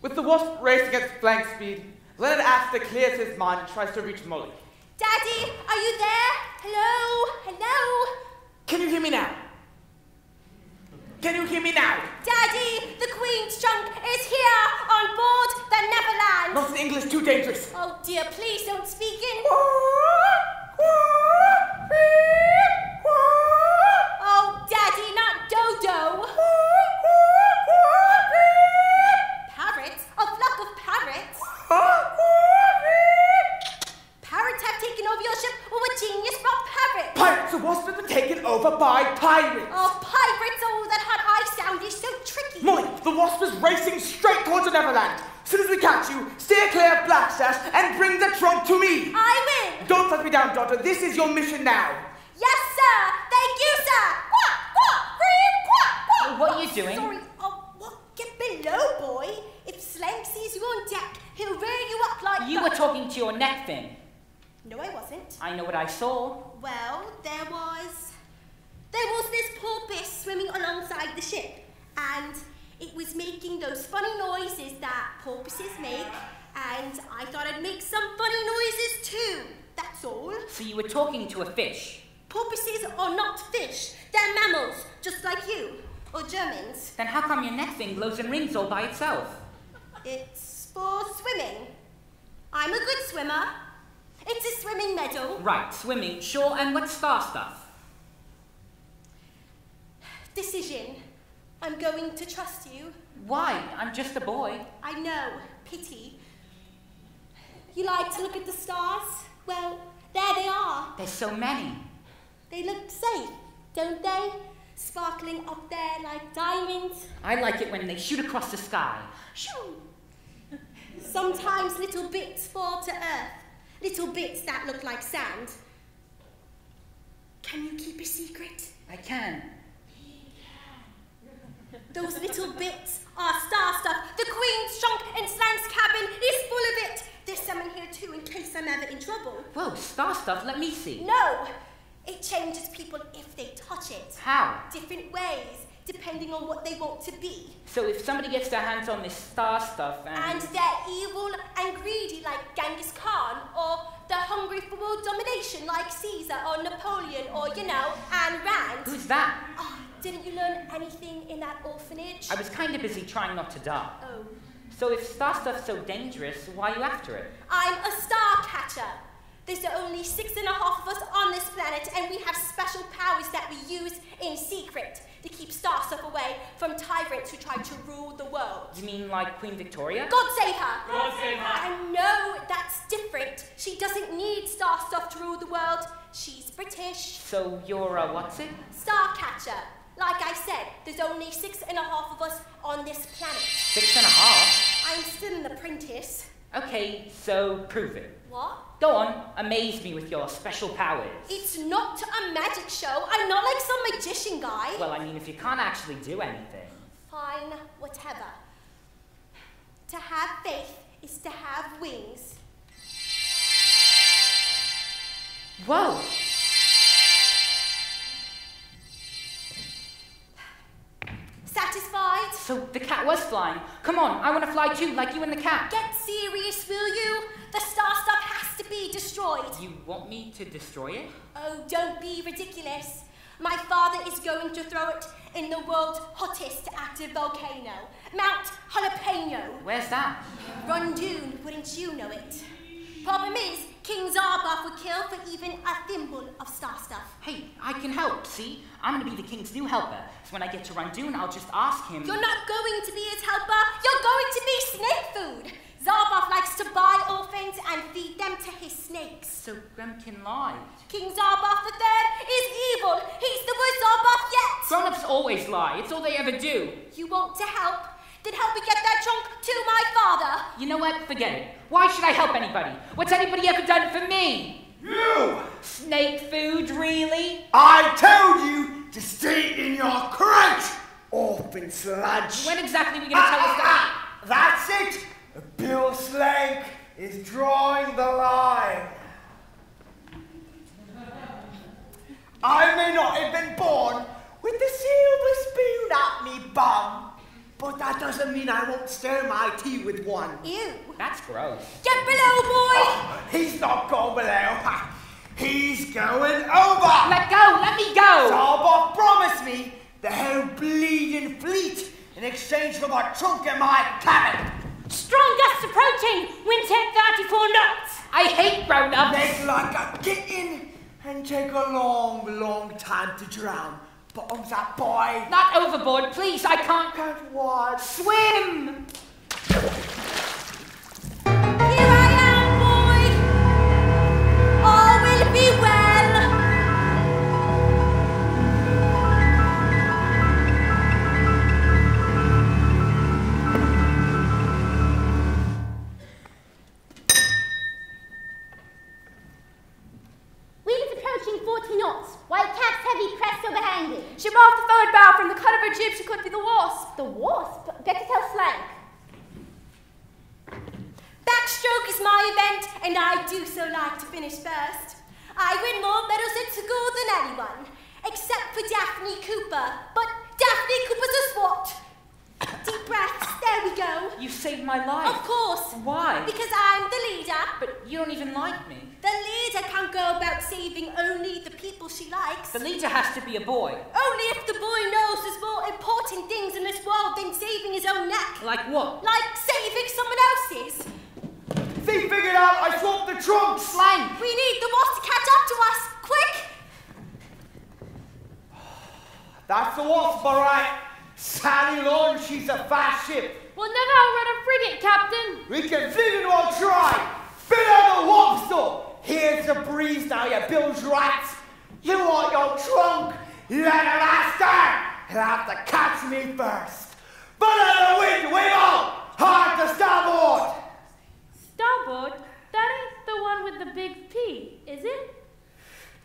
S5: With the wasp racing against flank speed, Leonard Aster clears his mind and tries to reach Molly.
S4: Daddy, are you there? Hello? Hello?
S5: Can you hear me now? Can you hear me now?
S4: Daddy, the Queen's trunk is here on board the Neverland.
S5: Not in English, too dangerous.
S4: Oh dear, please don't speak in. Oh, Daddy, not Dodo. Parrots? A flock of parrots? Parrots have taken over your ship. Oh, a genius brought parrots.
S5: Pirates! The wasp has been taken over by pirates!
S4: Oh, pirates! Oh, that hot I sound is so tricky.
S5: Molly, the wasp is racing straight towards the Neverland. As soon as we catch you, steer clear of Black Stache and bring the trunk to me.
S4: I will.
S5: Don't let me down, daughter. This is your mission now.
S4: Yes, sir. Thank you, sir. Quack, quack, bream, quack, quack.
S12: What are you doing?
S4: Sorry. Oh, what? Get below, boy. If Slank sees you on deck, he'll rear you up like
S12: You
S4: that.
S12: were talking to your neck fin.
S4: No, I wasn't.
S12: I know what I saw.
S4: Well, there was. There was this porpoise swimming alongside the ship, and it was making those funny noises that porpoises make, and I thought I'd make some funny noises too. That's all.
S12: So you were talking to a fish.
S4: Porpoises are not fish. They're mammals, just like you. Or Germans.
S12: Then how come your neck fin glows and rings all by itself?
S4: It's for swimming. I'm a good swimmer. It's a swimming medal.
S12: Right, swimming, sure, and what's star stuff?
S4: Decision. I'm going to trust you.
S12: Why? I'm just a boy.
S4: I know. Pity. You like to look at the stars? Well, there they are.
S12: There's so many.
S4: They look safe, don't they? Sparkling up there like diamonds.
S12: I like it when they shoot across the sky.
S4: Shoo! Sometimes little bits fall to earth. Little bits that look like sand. Can you keep a secret?
S12: I can.
S4: Those little bits are star stuff. The Queen's trunk in Slank's cabin is full of it. There's some in here too in case I'm ever in trouble.
S12: Whoa, star stuff, let me see.
S4: No! It changes people if they touch it.
S12: How?
S4: Different ways, depending on what they want to be.
S12: So if somebody gets their hands on this star stuff and...
S4: And they're evil and greedy like Genghis Khan, or they're hungry for world domination like Caesar or Napoleon or, you know, Ayn Rand.
S12: Who's that?
S4: Oh, didn't you learn anything in that orphanage?
S12: I was kind of busy trying not to die.
S4: Oh.
S12: So if star stuff's so dangerous, why are you after it?
S4: I'm a star catcher. There's only six and a half of us on this planet, and we have special powers that we use in secret to keep star stuff away from tyrants who try to rule the world.
S12: You mean like Queen Victoria?
S4: God save her!
S8: God save her!
S4: And no, that's different. She doesn't need star stuff to rule the world. She's British.
S12: So you're a what's it?
S4: Star catcher. Like I said, there's only six and a half of us on this planet.
S12: Six and a half?
S4: I'm still an apprentice.
S12: Okay, so prove it.
S4: What?
S12: Go on, amaze me with your special powers.
S4: It's not a magic show. I'm not like some magician guy.
S12: Well, I mean, if you can't actually do anything.
S4: Fine, whatever. To have faith is to have wings.
S12: Whoa!
S4: Satisfied?
S12: So the cat was flying. Come on, I want to fly too, like you and the cat.
S4: Get serious, will you? The star stuff be destroyed.
S12: You want me to destroy it?
S4: Oh, don't be ridiculous. My father is going to throw it in the world's hottest active volcano, Mount Jalapeno.
S12: Where's that?
S4: Rundoon, wouldn't you know it? Problem is, King Zarboff would kill for even a thimble of star stuff.
S12: Hey, I can help, see? I'm gonna be the king's new helper. So when I get to Rundoon, I'll just ask him.
S4: You're not going to be his helper, you're going to be snake food. Zarboff likes to buy orphans and feed them to his snakes.
S12: So Grempkin lied.
S4: King Zarboff III is evil. He's the worst Zarboff yet.
S12: Grown-ups always lie. It's all they ever do.
S4: You want to help? Then help me get that trunk to my father.
S12: You know what? Forget it. Why should I help anybody? What's anybody ever done for me?
S6: You!
S12: Snake food, really?
S6: I told you to stay in your crate, orphan sludge.
S12: When exactly are we going to tell us that?
S6: Ah, ah, ah, That's it. Bill Slank is drawing the line. I may not have been born with the silver spoon at me bum, but that doesn't mean I won't stir my tea with one.
S4: Ew.
S12: That's gross.
S4: Get below, boy!
S6: Oh, he's not going below. He's going over.
S12: Let go. Let me go.
S6: Zarboff promised me the whole bleeding fleet in exchange for my trunk and my cabin.
S7: Strong gusts approaching. Wind 34 knots.
S12: I hate grown-ups.
S6: Make like a kitten and take a long, long time to drown. Bottoms that boy.
S12: Not overboard, please. I can't.
S6: Can't what?
S12: Swim.
S4: First. I win more medals at school than anyone, except for Daphne Cooper. But Daphne Cooper's a swat. Deep breaths, there we go.
S12: You saved my life.
S4: Of course.
S12: Why?
S4: Because I'm the leader.
S12: But you don't even like me.
S4: The leader can't go about saving only the people she likes.
S12: The leader has to be a boy.
S4: Only if the boy knows there's more important things in this world than saving his own neck.
S12: Like what?
S4: Like saving someone else's.
S6: They figured out I swapped the trunks.
S12: Slank.
S4: We need the wasp to catch up to us. Quick!
S6: That's the wasp, all right. Sally Lorne, she's a fast ship.
S13: We'll never outrun a frigate, Captain.
S6: We can figure we'll try. Fit on the warp store. Here's the breeze now, you bilge rats. You want your trunk? Let it master. You'll have to catch me first. But on the wind, wiggle. Hard to starboard.
S13: Starboard? That ain't the one with the big P, is it?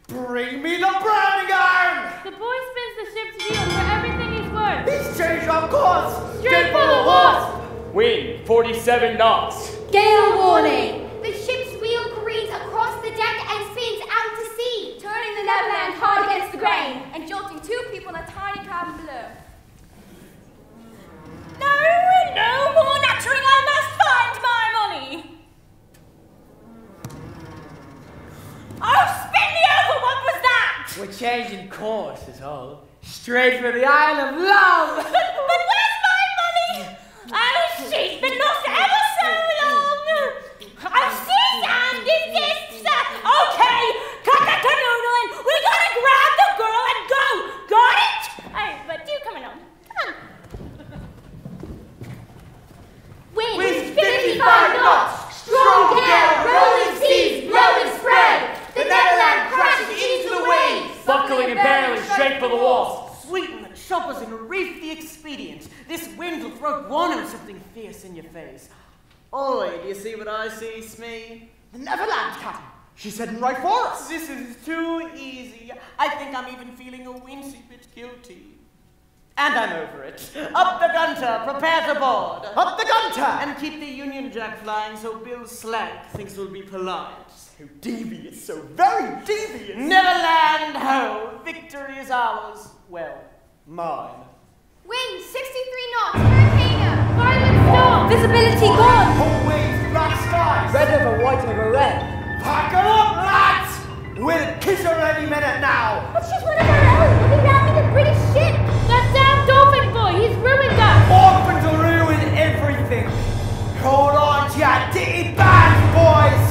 S6: Bring me the branding iron.
S13: The boy spins the ship's wheel for everything he's worth.
S6: He's changed our course.
S13: Straight for the wasp.
S1: Wind 47 knots.
S2: Gale warning. The ship's wheel careens across the deck and spins out to sea.
S19: Turning the Neverland hard against the grain and jolting two people in a tiny cabin below.
S7: No, no more Oh, spin me over. What was that?
S1: We're changing course, is all. Straight for the Isle of Love.
S7: but where's my money? Oh, she's been lost ever so long. Oh, Suzanne, this is okay. Cut the canoodling. We gotta grab the girl and go. Got it? Oh, but do come along. Come on.
S2: Wind,
S6: Wind
S2: 55 knots. Strong gale, rolling seas, blowing spray. The Neverland crashes into the waves.
S1: Buckling and barreling straight for the wasp.
S17: Sweeten the choppers and reef the expedient. This wind will throw guano something fierce in your face. Oi, do you see what I see, Smee?
S3: The Neverland, Captain. She's heading right for us.
S17: This is too easy. I think I'm even feeling a wincy bit guilty. And I'm over it. Up the gunter, prepare to board.
S3: Up the gunter!
S17: And keep the Union Jack flying so Bill Slank thinks we'll be polite.
S3: So devious, so very devious.
S17: Neverland ho! Victory is ours. Well, mine.
S2: Wind 63 knots. Hurricane.
S13: Violent storm.
S19: Visibility gone.
S6: Whole waves, black skies.
S18: Red over white over red.
S6: Pack 'em up, lads. We'll kiss her any minute now.
S2: But she's one of our own. We'll be ramming the British ship.
S13: That damn dolphin boy, he's ruined us.
S6: Orphans will ruin everything. Hold on to your ditty bags, boys.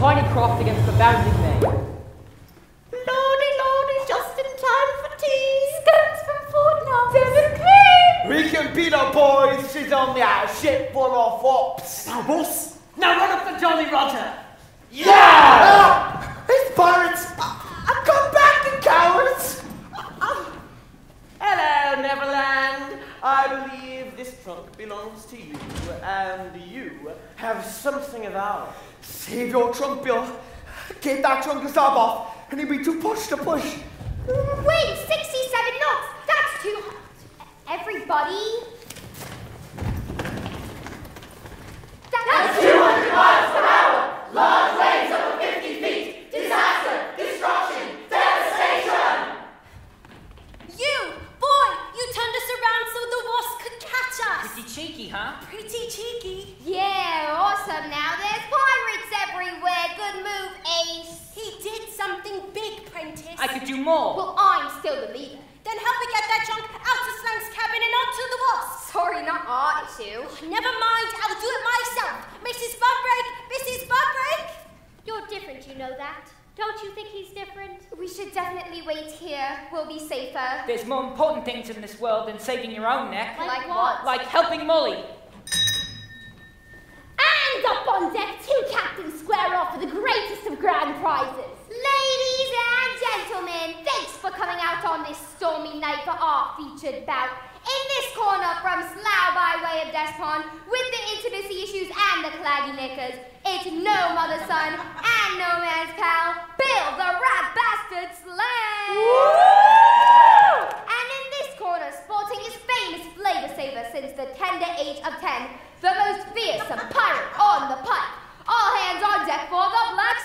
S18: tiny craft against the bounding main.
S3: Lordy, lordy, just in time for tea.
S2: Scones from Fortnite.
S3: Seven cream.
S6: We can beat our boys. She's on the ship, full of ops.
S3: Now, boss.
S17: Now run up the Jolly Roger.
S6: Yeah!
S17: Uh,
S6: it's pirates. Uh, I've come back, the cowards. Uh,
S17: hello, Neverland. I believe this trunk belongs to you, and you have something of ours.
S6: Save your trunk, Bill. Get that trunk to stop off, and it'll be too push to push.
S10: Wait, 67 knots! That's too hot. Everybody?
S20: That's 200 miles per hour. Large waves over 50 feet. Disaster, destruction, devastation.
S4: You, boy, you turned us around so the wasp could catch us.
S12: Pretty cheeky, huh?
S4: Pretty cheeky.
S10: Yeah, awesome. Now there's pirates everywhere. Good move, Ace.
S4: He did something big, Prentiss.
S12: I could do more.
S10: Well, I'm still the leader.
S4: Then help me get that junk out of Slank's cabin and onto the wasp.
S10: Sorry, not our issue.
S4: Oh, never mind, I'll do it myself. Mrs. Bumbrake, Mrs. Bumbrake.
S10: You're different, you know that. Don't you think he's different? We should definitely wait here. We'll be safer.
S12: There's more important things in this world than saving your own neck.
S10: Like what?
S12: Like helping Molly.
S11: And up on deck, two captains square off for the greatest of grand prizes.
S10: Ladies and gentlemen, thanks for coming out on this stormy night for our featured bout. In this corner from Slough by way of Despond, with the intimacy issues and the claggy knickers, it's no mother's son and no man's pal, Bill the Rat Bastard Slank! And in this corner, sporting his famous flavor saver since the tender age of 10, the most fearsome pirate on the pike. All hands on deck for the Black!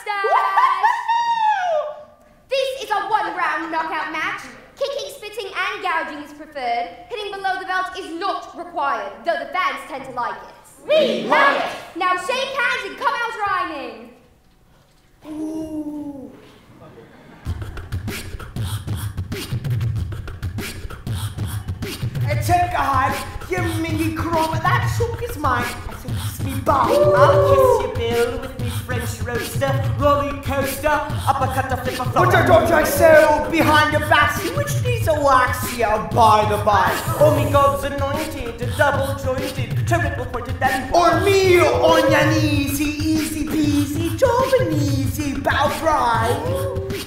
S10: This is a one round knockout match. Kicking, spitting, and gouging is preferred. Hitting below the belt is not required, though the fans tend to like it.
S20: We like it.
S10: Now shake hands and come out rhyming.
S6: Hey, take a hike, you mini crumb, that soup is mine. I said, kiss me bum.
S17: I'll kiss you, Bill, with me French roaster, roller coaster, uppercut the flipper
S6: What the don't I say behind your back? See which needs a wax here by the by.
S17: Oh, me God's anointed, double jointed, triple pointed and
S6: Or me on your knees, peasy, job and easy, bow fry.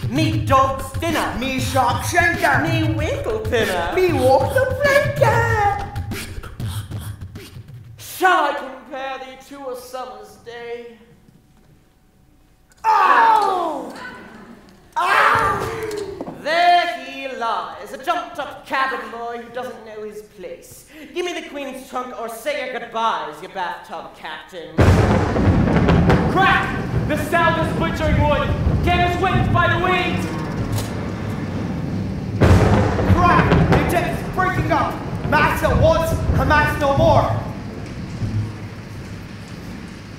S17: Me dog's dinner,
S6: Me shark shanker,
S17: me winkle pinner.
S6: me walk the flanker.
S17: Shall I compare thee to a summer's day?
S6: Oh! Ah!
S17: There he lies, a jumped up cabin boy who doesn't know his place. Give me the queen's trunk or say your goodbyes, you bathtub captain.
S15: Crack! The sound is butchering wood. Get us whipped by the wind.
S6: Crack! The deck is breaking up. Mass once, mass no more.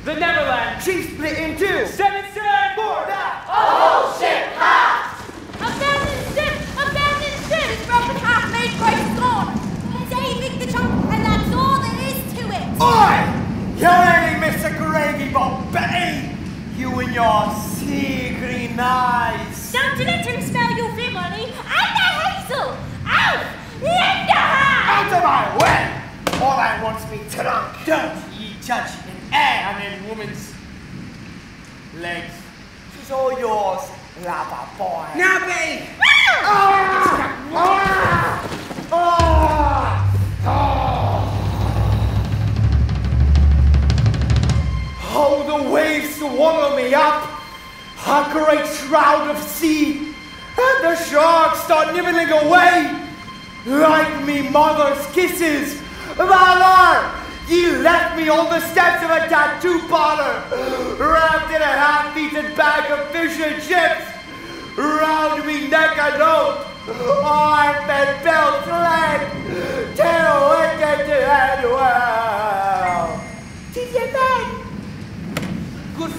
S15: The Neverland.
S6: She split in two.
S15: Seven sail.
S6: More that.
S20: A whole ship
S6: Oi! You ain't Mr. Gravy, but Betty! You and your sea green eyes.
S7: Don't let him smell your vim, honey. And the hazel. Out! Lend a!
S6: Out of my way! All I want's me trunk. Don't ye judge an air and in woman's legs. She's all yours, lover boy. Now, Betty! Ah! Ah! Ah! Oh, the waves swallow me up, a great shroud of sea, and the sharks start nibbling away, like me mother's kisses. Valor, ye left me on the steps of a tattoo parlor, wrapped in a half-eaten bag of fish and chips, round me neck a note, arm and belt leg, tail wicked to head well. Did you think?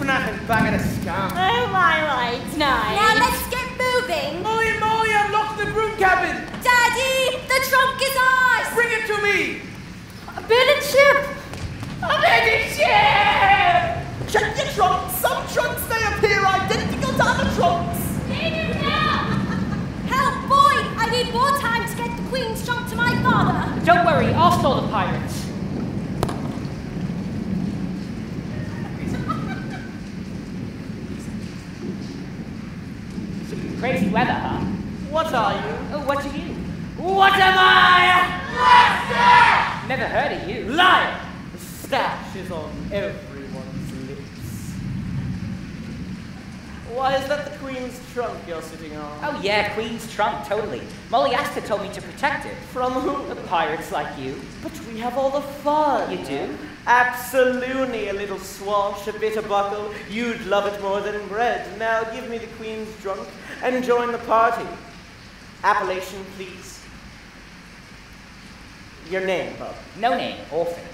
S5: Good for nothing bag of scum.
S7: Oh, my right, nice.
S4: Now let's get moving.
S15: Molly, Molly, unlock the broom cabin.
S4: Daddy, the trunk is ours.
S15: Bring it to me.
S11: Abandoned ship!
S15: Abandoned ship!
S6: Check your trunk. Some trunks they appear identical to other trunks.
S4: Help, boy! I need more time to get the queen's trunk to my father.
S12: Don't worry, I'll stall the pirates. Crazy weather, huh?
S17: What are you?
S12: Oh, what are you?
S17: What am I? Lester!
S12: Never heard of you.
S17: Liar! The Stache is on everyone's lips. Why is that the Queen's trunk you're sitting on?
S12: Oh yeah, Queen's trunk, totally. Molly Aster told me to protect it.
S17: From who?
S12: The pirates like you.
S17: But we have all the fun.
S12: You do?
S17: Absolutely, a little swash, a bit of buckle. You'd love it more than bread. Now give me the Queen's trunk and join the party. Appellation, please. Your name, Bob.
S12: No name, orphan.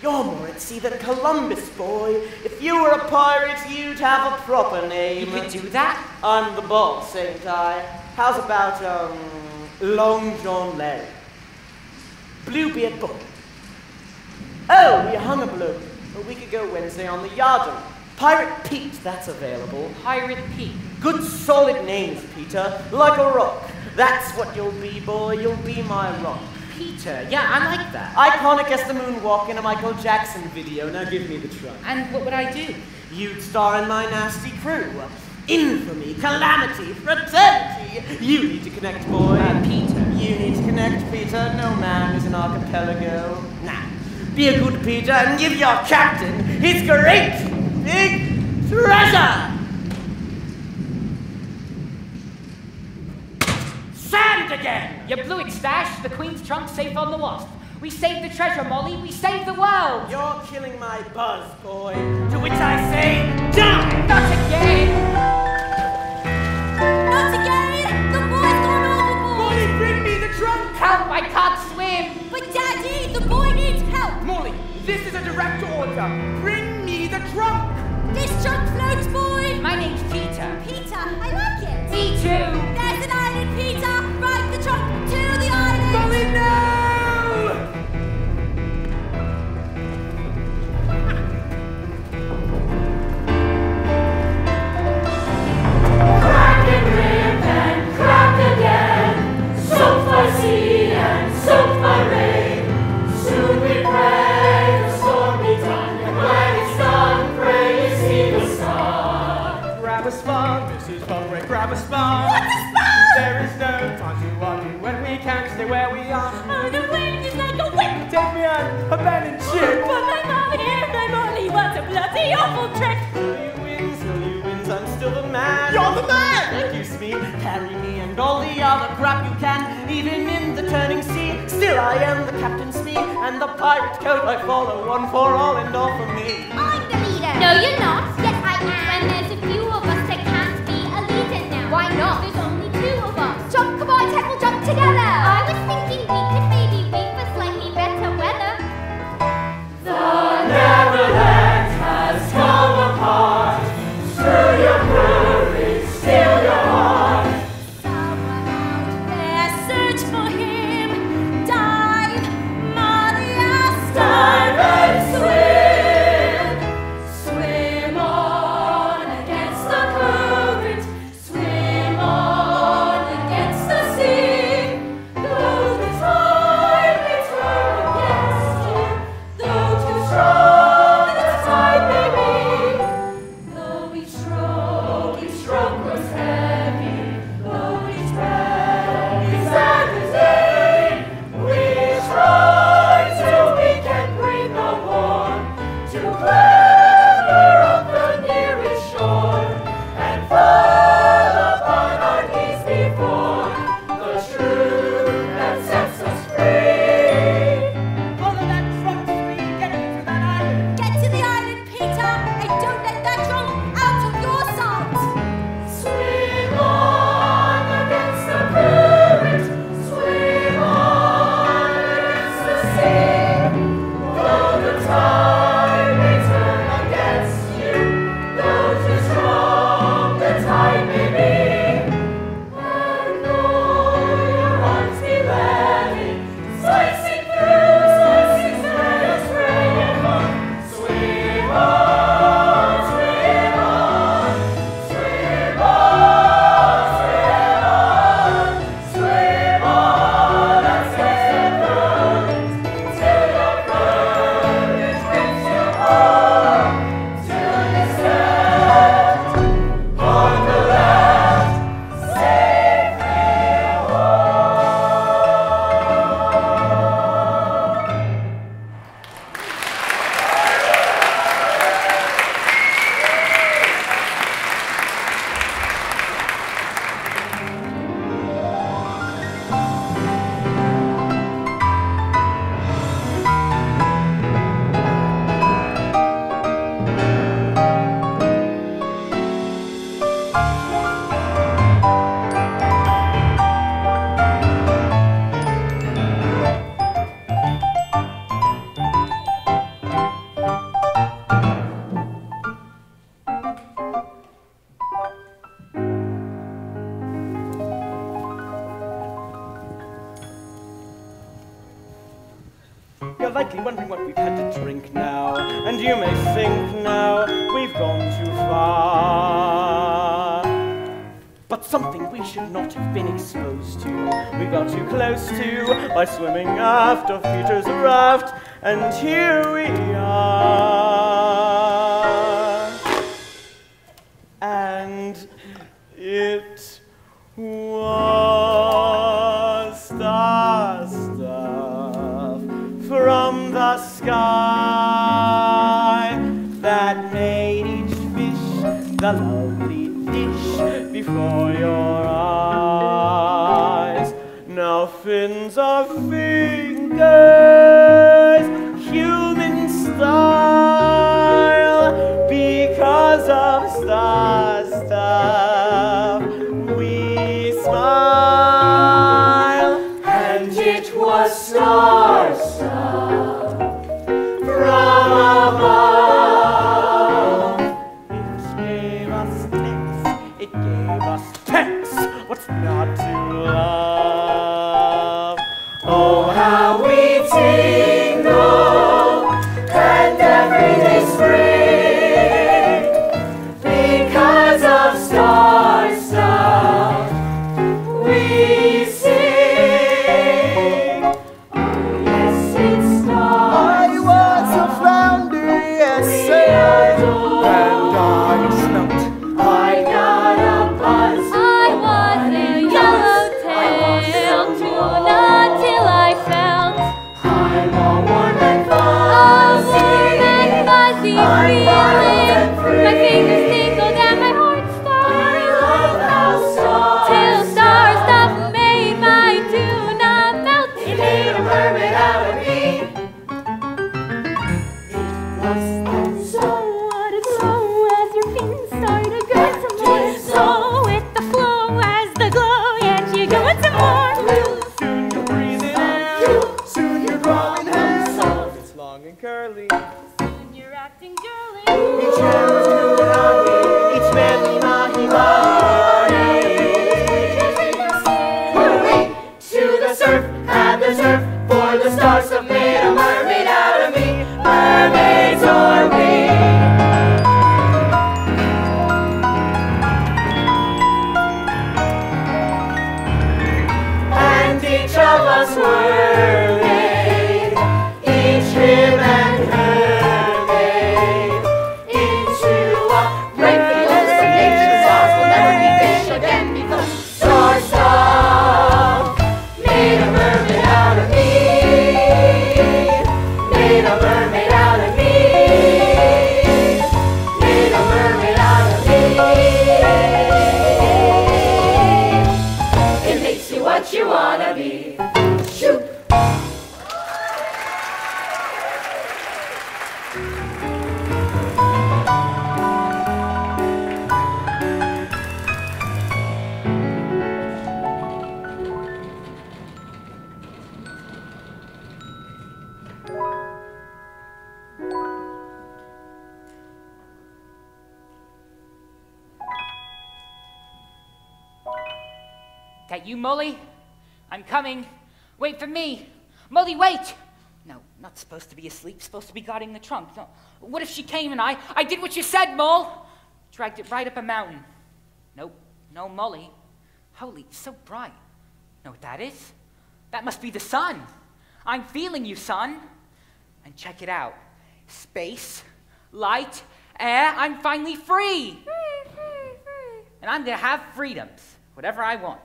S17: You're more at sea than Columbus, boy. If you were a pirate, you'd have a proper name.
S12: You could do that?
S17: I'm the boss, ain't I? How's about, um, Long John Larry? Bluebeard Boy. Oh, we hung a bloke a week ago Wednesday on the yardarm. Pirate Pete, that's available.
S12: Pirate Pete.
S17: Good solid names, Peter. Like a rock. That's what you'll be, boy. You'll be my rock.
S12: Peter, yeah, I like that.
S17: Iconic as the moonwalk in a Michael Jackson video. Now give me the truck.
S12: And what would I do?
S17: You'd star in my nasty crew. Infamy, calamity, fraternity. You need to connect, boy.
S12: Uh, Peter.
S17: You need to connect, Peter. No man is an archipelago. Nah. Be a good Peter and give your captain his great big treasure.
S12: Sand again! You blew it, Stache. The Queen's trunk safe on the Wasp. We saved the treasure, Molly. We saved the world.
S17: You're killing my buzz, boy. To which I say, die!
S12: Not again!
S4: Not again! The boy's gone overboard!
S5: Molly, bring me the trunk!
S12: Help! I can't swim!
S4: But Daddy, the boy needs help!
S5: Molly, this is a direct order. Bring me the trunk!
S4: This trunk floats, boy!
S12: My name's Peter.
S4: Peter, I like it!
S12: Me too!
S4: There's an island, Peter! Ride the trunk to the island!
S5: Molly, no!
S17: Pirate I follow, one for all and all for me.
S10: I'm the leader.
S2: No, you're not. We
S17: got too close to by swimming after Peter's raft, and here we are.
S12: Supposed to be guarding the trunk. What if she came and I, I did what you said, Mole? Dragged it right up a mountain. Nope, no Molly. Holy, so bright. Know what that is? That must be the sun. I'm feeling you, sun. And check it out. Space, light, air, I'm finally free. And I'm gonna have freedoms, whatever I want.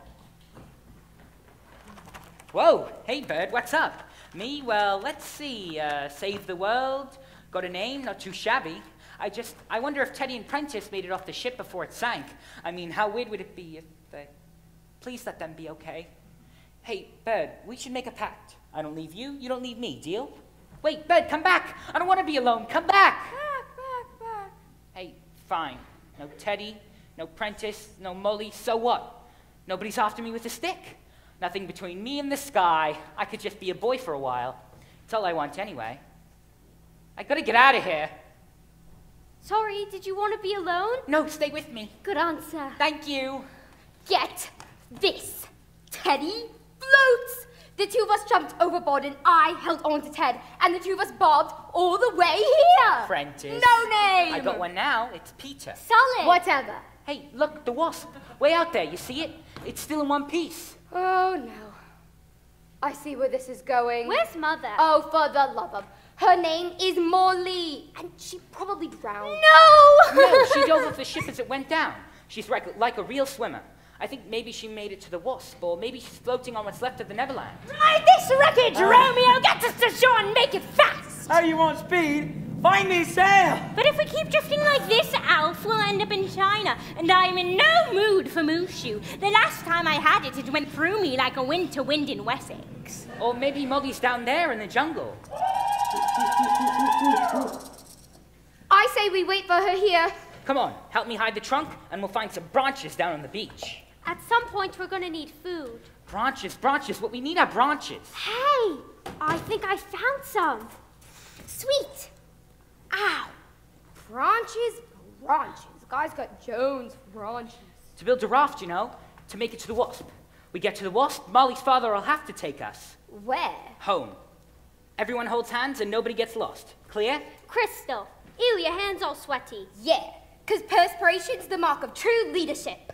S12: Whoa, hey bird, what's up? Me? Well, let's see. Uh, save the world. Got a name, not too shabby. I just, I wonder if Teddy and Prentiss made it off the ship before it sank. I mean, how weird would it be if they. Please let them be okay. Hey, Bird, we should make a pact. I don't leave you, you don't leave me, deal? Wait, Bird, come back! I don't want to be alone, come back! Back, back, back. Hey, fine. No Teddy, no Prentiss, no Molly, so what? Nobody's after me with a stick. Nothing between me and the sky. I could just be a boy for a while. It's all I want anyway. I gotta get out of here.
S13: Sorry, did you want to be alone?
S12: No, stay with me.
S13: Good answer.
S12: Thank you.
S2: Get this. Teddy floats.
S10: The two of us jumped overboard and I held on to Ted, and the two of us bobbed all the way here.
S12: Prentiss.
S10: No name.
S12: I got one now. It's Peter.
S10: Solid. Whatever.
S12: Hey, look, the wasp. Way out there. You see it? It's still in one piece.
S10: Oh no. I see where this is going.
S19: Where's Mother?
S10: Oh, for the love of. Her name is Morley, and she probably drowned.
S19: No!
S12: no, she dove off the ship as it went down. She's like, like a real swimmer. I think maybe she made it to the Wasp, or maybe she's floating on what's left of the Neverland.
S7: Right, this wreckage,
S12: Uh.
S7: Romeo! Get us to shore and make it fast!
S9: Oh, you want speed? Find me sail!
S7: But if we keep drifting like this, Alf, we'll end up in China, and I'm in no mood for moo shu. The last time I had it, it went through me like a winter wind in Wessex.
S12: Or maybe Molly's down there in the jungle.
S10: I say we wait for her here.
S12: Come on, help me hide the trunk, and we'll find some branches down on the beach.
S19: At some point, we're gonna need food.
S12: Branches, branches, what we need are branches.
S19: Hey! I think I found some. Sweet!
S10: Ow. Branches, branches. Guy's got Jones branches.
S12: To build a raft, you know, to make it to the Wasp. We get to the Wasp, Molly's father will have to take us.
S10: Where?
S12: Home. Everyone holds hands and nobody gets lost. Clear?
S19: Crystal. Ew, your hands all sweaty.
S10: Yeah, because perspiration's the mark of true leadership.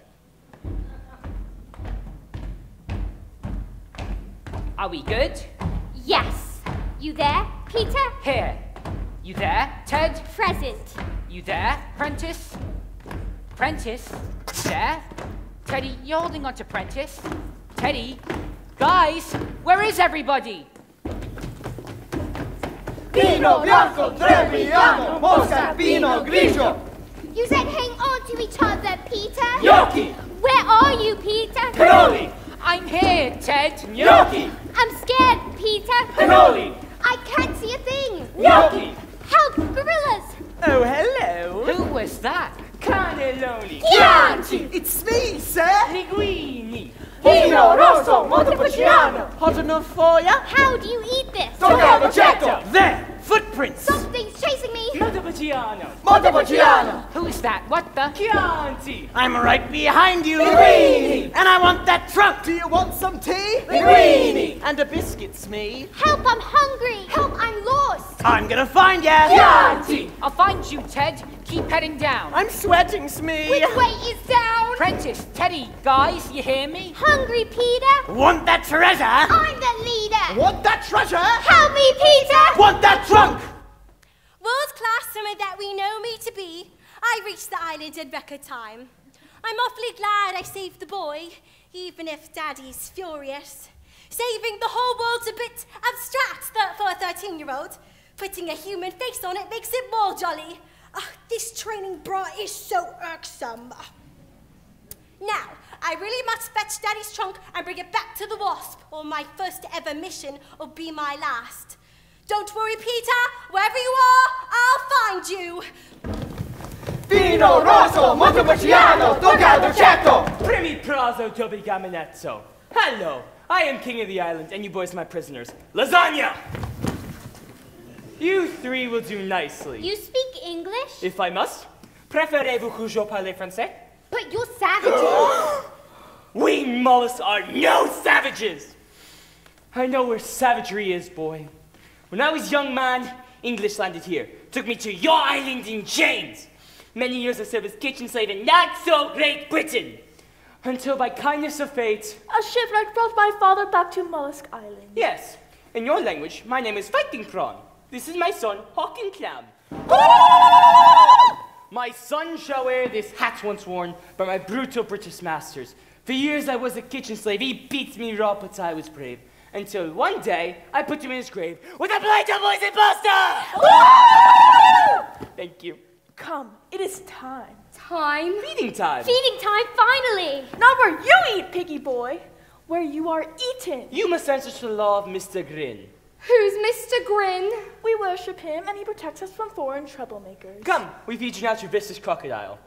S12: Are we good?
S19: Yes. You there, Peter?
S12: Here. You there, Ted?
S19: Present.
S12: You there, Prentiss? Prentiss? You there? Teddy, you're holding on to Prentiss. Teddy? Guys, where is everybody?
S6: Vino bianco, Trebbiano, Mosca, Pinot Grigio.
S10: You said hang on to each other, Peter.
S6: Gnocchi.
S19: Where are you, Peter?
S6: Cannoli.
S12: I'm here, Ted.
S6: Gnocchi.
S19: I'm scared, Peter.
S6: Cannoli.
S10: I can't see a thing.
S6: Gnocchi.
S19: Help, gorillas!
S9: Oh, hello.
S12: Who was that?
S9: Cannelloni.
S10: Chianti.
S9: It's me, sir.
S17: Linguini.
S6: Vino rosso, Montepulciano.
S9: Hot enough for ya?
S19: How do you eat this?
S6: Toccavocetto.
S17: There, footprints.
S10: Something's chasing me.
S17: Montepulciano.
S6: Montepulciano.
S12: Who is that? What the?
S17: Chianti.
S9: I'm right behind you.
S6: Linguini.
S9: And I want that trunk. Do you want some tea?
S6: Linguini.
S9: And a biscuit, Smee.
S19: Help, I'm hungry.
S10: Help, I'm lost.
S9: I'm gonna find ya.
S6: Chianti.
S12: I'll find you, Ted. Keep heading down.
S9: I'm sweating, Smee.
S10: Which way is down?
S12: Prentiss, Teddy, guys, you hear me?
S19: Hungry, Peter?
S9: Want that treasure?
S10: I'm the leader.
S9: Want that treasure?
S10: Help me, Peter.
S9: Want that trunk?
S4: World class swimmer that we know me to be, I reached the island in record time. I'm awfully glad I saved the boy, even if Daddy's furious. Saving the whole world's a bit abstract for a 13 year old. Putting a human face on it makes it more jolly. Ah, this training bra is so irksome. Now, I really must fetch Daddy's trunk and bring it back to the Wasp, or my first ever mission will be my last. Don't worry, Peter. Wherever you are, I'll find you.
S6: Vino rosso, Montepulciano, Toccavocetto.
S15: Primi prazo tobi gaminezzo. Hello, I am king of the island, and you boys my prisoners. Lasagna! You three will do nicely.
S19: You speak English?
S15: If I must. Préférez-vous que je parle français?
S10: But you're savages.
S15: We mollusks are no savages! I know where savagery is, boy. When I was young man, English landed here. Took me to your island in chains. Many years I served as kitchen slave in not so Great Britain. Until by kindness of fate,
S13: A shipwreck brought my father back to Mollusk Island.
S15: yes, in your language, my name is Fighting Prawn. This is my son, Hawking Clam. My son shall wear this hat once worn by my brutal British masters. For years I was a kitchen slave. He beat me raw, but I was brave. Until one day, I put him in his grave with a blade of poison pasta! Thank you.
S13: Come, it is time.
S10: Time.
S15: Feeding time.
S19: Feeding time, finally!
S13: Not where you eat, piggy boy. Where you are eaten.
S15: You must answer to the law of Mr. Grin.
S10: Who's Mr. Grin?
S13: We worship him and he protects us from foreign troublemakers.
S15: Come, we feed you now to vicious crocodile.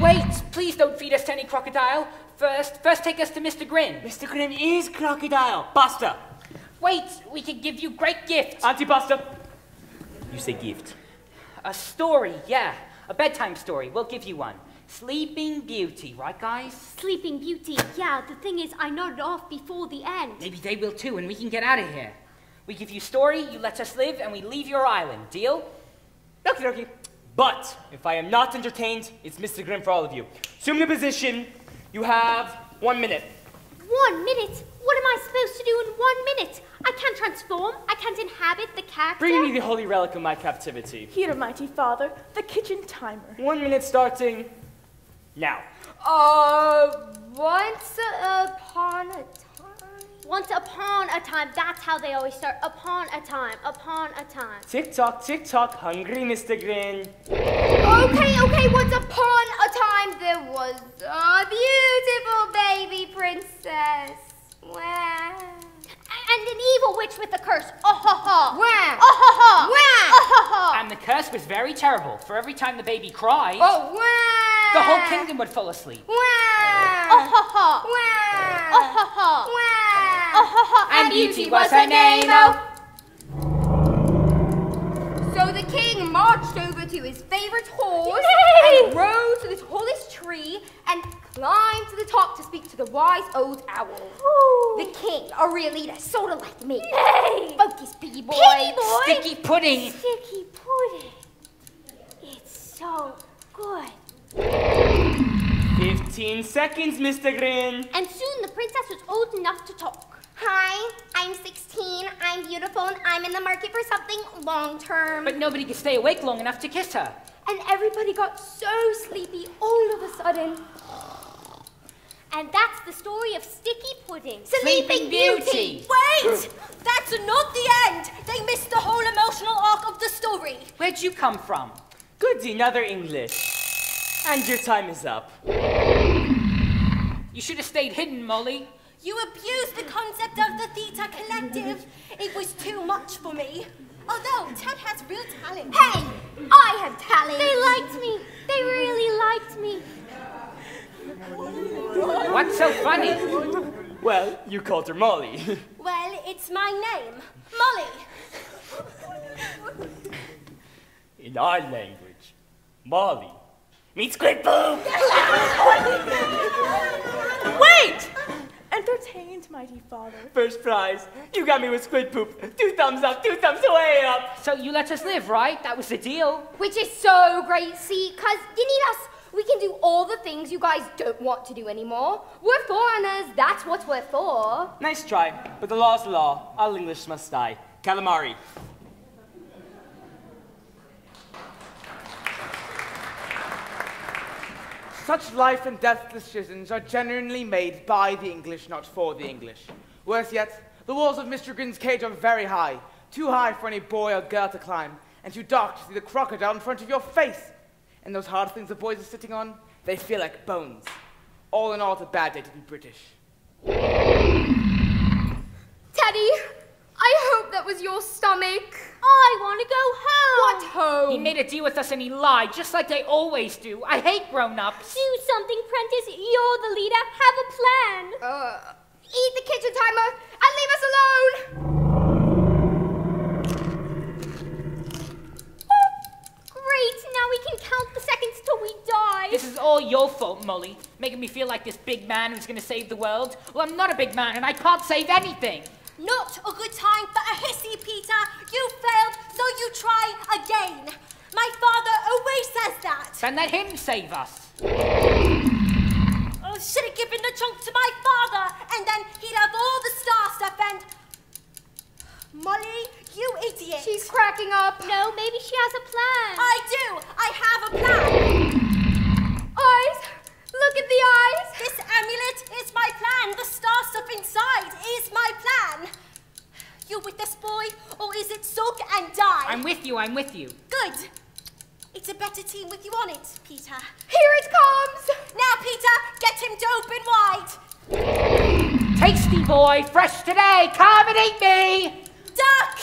S12: Wait, please don't feed us to any crocodile. First, first take us to Mr. Grin.
S15: Mr. Grin is crocodile. Pasta.
S12: Wait, we can give you great gifts.
S15: Antipasta. You say gift.
S12: A story, yeah. A bedtime story. We'll give you one. Sleeping Beauty, right, guys?
S11: Sleeping Beauty. Yeah, the thing is, I nodded off before the end.
S12: Maybe they will too, and we can get out of here. We give you story, you let us live, and we leave your island. Deal?
S15: Okie dokie. But if I am not entertained, it's Mr. Grin for all of you. Assume the position. You have one minute.
S11: One minute? What am I supposed to do in one minute? I can't transform. I can't inhabit the character.
S15: Bring me the holy relic of my captivity.
S21: Here, mighty father, the kitchen timer.
S15: One minute starting now.
S10: Uh, once upon a time.
S11: Once upon a time. That's how they always start. Upon a time. Upon a time.
S15: Tick tock, tick tock, hungry Mr. Grin.
S10: Okay, okay, once upon a time there was a beautiful baby princess. Wow.
S11: And an evil witch with a curse. Oh ha ha.
S10: Wow.
S11: Oh ha ha.
S10: Wow.
S11: Oh ha ha.
S12: And the curse was very terrible. For every time the baby cried,
S10: Oh, wow.
S12: the whole kingdom would fall asleep.
S10: Wow.
S11: Oh ha ha.
S10: Wow.
S11: Oh ha ha.
S10: Wow.
S11: Oh ha ha.
S12: And Beauty was her name, oh. oh.
S10: So the king marched over to his favorite horse
S11: Yay!
S10: and rode to the tallest tree and climbed to the top to speak to the wise old owl. The king, a real leader, sort of like me.
S11: Yay!
S10: Focus, piggy boy.
S11: Piggy boy.
S12: Sticky pudding.
S11: Sticky pudding. It's so good.
S15: 15 seconds, Mr. Grin.
S11: And soon the princess was old enough to talk.
S10: Hi, I'm 16, I'm beautiful, and I'm in the market for something long term.
S12: But nobody could stay awake long enough to kiss her.
S10: And everybody got so sleepy all of a sudden.
S11: And that's the story of Sticky Pudding.
S12: Sleeping Beauty.
S4: Wait! That's not the end! They missed the whole emotional arc of the story.
S12: Where'd you come from?
S15: Good, another English. And your time is up.
S12: You should have stayed hidden, Molly.
S4: You abused the concept of the Theta Collective. It was too much for me. Although Ted has real talent.
S10: Hey, I have talent.
S11: They liked me. They really liked me.
S12: What's so funny?
S15: Well, you called her Molly.
S4: Well, it's my name, Molly.
S15: In our language, Molly means great poop.
S21: Wait! Entertained, mighty father.
S15: First prize. You got me with squid poop. Two thumbs up, two thumbs way up.
S12: So you let us live, right? That was the deal.
S10: Which is so great, see, because you need us. We can do all the things you guys don't want to do anymore. We're foreigners, that's what we're for.
S15: Nice try, but the law's the law. All English must die. Calamari.
S5: Such life and death decisions are genuinely made by the English, not for the English. Worse yet, the walls of Mr. Grin's cage are very high, too high for any boy or girl to climb, and too dark to see the crocodile in front of your face. And those hard things the boys are sitting on, they feel like bones. All in all, it's a bad day to be British.
S10: Teddy, I hope that was your stomach.
S11: I want to go home.
S10: What home?
S12: He made a deal with us and he lied, just like they always do. I hate grown-ups.
S11: Do something, Prentiss. You're the leader. Have a plan.
S10: Uh, eat the kitchen timer and leave us alone.
S11: Great. Now we can count the seconds till we die.
S12: This is all your fault, Molly. Making me feel like this big man who's gonna save the world. Well, I'm not a big man and I can't save anything.
S4: Not a good time for a hissy, Peter. You failed, so you try again. My father always says that.
S12: Then let him save us.
S4: Oh, should have given the trunk to my father, and then he'd have all the star stuff and. Molly, you idiot.
S10: She's cracking up.
S11: No, maybe she has a plan.
S4: I do. I have a plan.
S10: Eyes. Look at the eyes.
S4: This amulet is my plan. The star stuff inside is my plan. You with this boy, or is it soak and die?
S12: I'm with you, I'm with you.
S4: Good. It's a better team with you on it, Peter.
S10: Here it comes.
S4: Now, Peter, get him dope and wide.
S12: Tasty boy, fresh today. Come and eat me.
S4: Duck!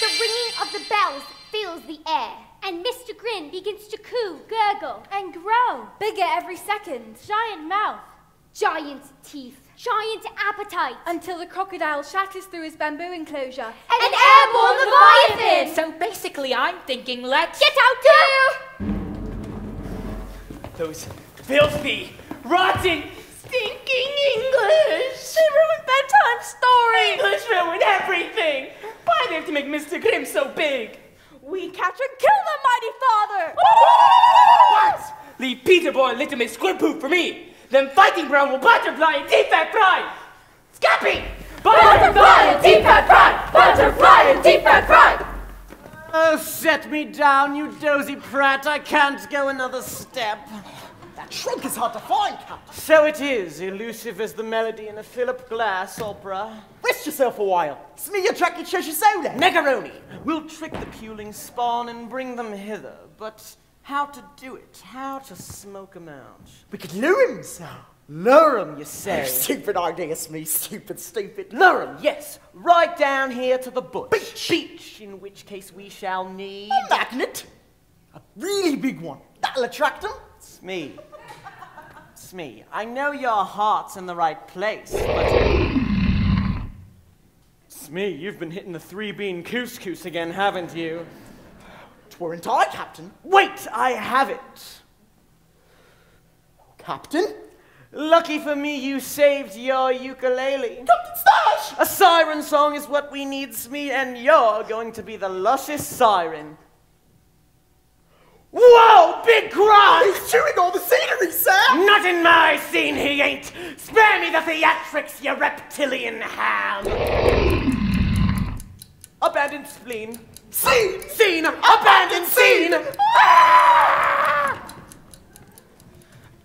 S11: The ringing of the bells fills the air, and Mr. Grin begins to coo, gurgle,
S13: And grow.
S10: Bigger every second.
S13: Giant mouth.
S10: Giant teeth.
S11: giant appetite.
S19: Until the crocodile shatters through his bamboo enclosure.
S11: And an airborne leviathan!
S12: So basically, I'm thinking let's.
S11: Get out too!
S15: Those filthy, rotten, stinking English!
S21: They ruined bedtime story!
S15: English ruined everything! Why do they have to make Mr. Grin so big?
S21: We catch and kill them, mighty father!
S15: What? Leave Peter Boy and Little Miss Squirpoof for me! Then Fighting Prawn will butterfly and deep fat fry! Scappy!
S8: Butterfly and deep fat fry! Butterfly and deep fat fry!
S17: Oh, set me down, you dozy prat. I can't go another step.
S6: That trunk is hard to find, Captain.
S17: So it is, elusive as the melody in a Philip Glass opera.
S6: Rest yourself a while. Me, your tracky treasure soda.
S17: Negaroni, we'll trick the puling spawn and bring them hither, but how to do it? How to smoke 'em out?
S6: We could lure him, sir.
S17: Lure 'em, you say?
S6: Stupid idea, Smee. Stupid, stupid.
S17: Lure 'em, yes. Right down here to the bush. Beach. Beach, in which case we shall need...
S6: A magnet. A really big one. That'll attract them.
S17: Smee. Smee, I know your heart's in the right place, but... Smee, you've been hitting the three-bean couscous again, haven't you?
S6: Tweren't I, Captain?
S17: Wait, I have it.
S6: Captain?
S17: Lucky for me, you saved your ukulele.
S6: Captain Stache!
S17: A siren song is what we need, Smee, and you're going to be the luscious siren. Whoa, big cry!
S6: He's chewing all the scenery, sir!
S17: Not in my scene, he ain't! Spare me the theatrics, you reptilian ham! Abandoned spleen.
S6: Scene!
S17: Scene! Abandoned scene! Ah!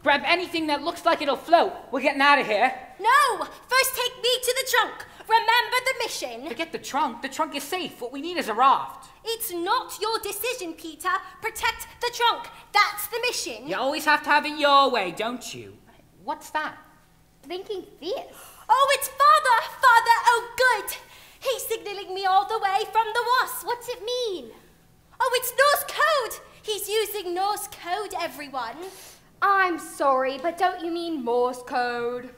S12: Grab anything that looks like it'll float. We're getting out of here.
S4: No! First take me to the trunk. Remember the mission.
S12: Forget the trunk. The trunk is safe. What we need is a raft.
S4: It's not your decision, Peter. Protect the trunk. That's the mission.
S12: You always have to have it your way, don't you? What's that?
S11: Thinking fierce.
S4: Oh, it's Father! Father, oh good! He's signaling me all the way from the wasp.
S11: What's it mean?
S4: Oh, it's Norse code! He's using Norse code, everyone.
S11: I'm sorry, but don't you mean Morse code?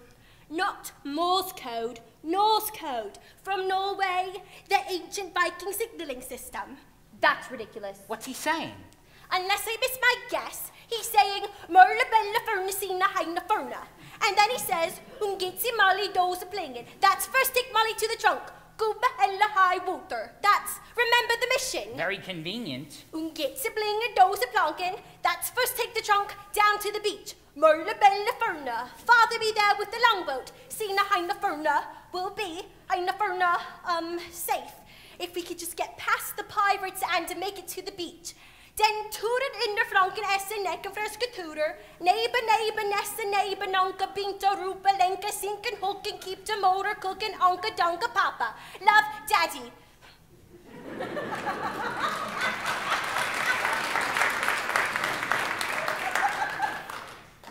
S4: Not Morse code, Norse code. From Norway, the ancient Viking signaling system.
S11: That's ridiculous.
S12: What's he saying?
S4: Unless I miss my guess, he's saying Merla Bella Furnacina Heina Furna. And then he says, Ungitsi Molly Dose Plingen. That's first take Molly to the trunk. Guba Hella High Water. That's remember the mission.
S12: Very convenient.
S4: Ungitsi Blingen Dose Planken. That's first take the trunk down to the beach. Merla Bella Furna. Father be there with the longboat. Sina Heina Furna will be Heina Furna um safe. If we could just get past the pirates and make it to the beach. Den turen under flanken essen nekken friske turer. Neighbor, neighbor, nesse, neighbor, nonka, binta, rupa, lenka, sinken, hooken, keep the motor cooking, anka, dunka, papa. Love, daddy.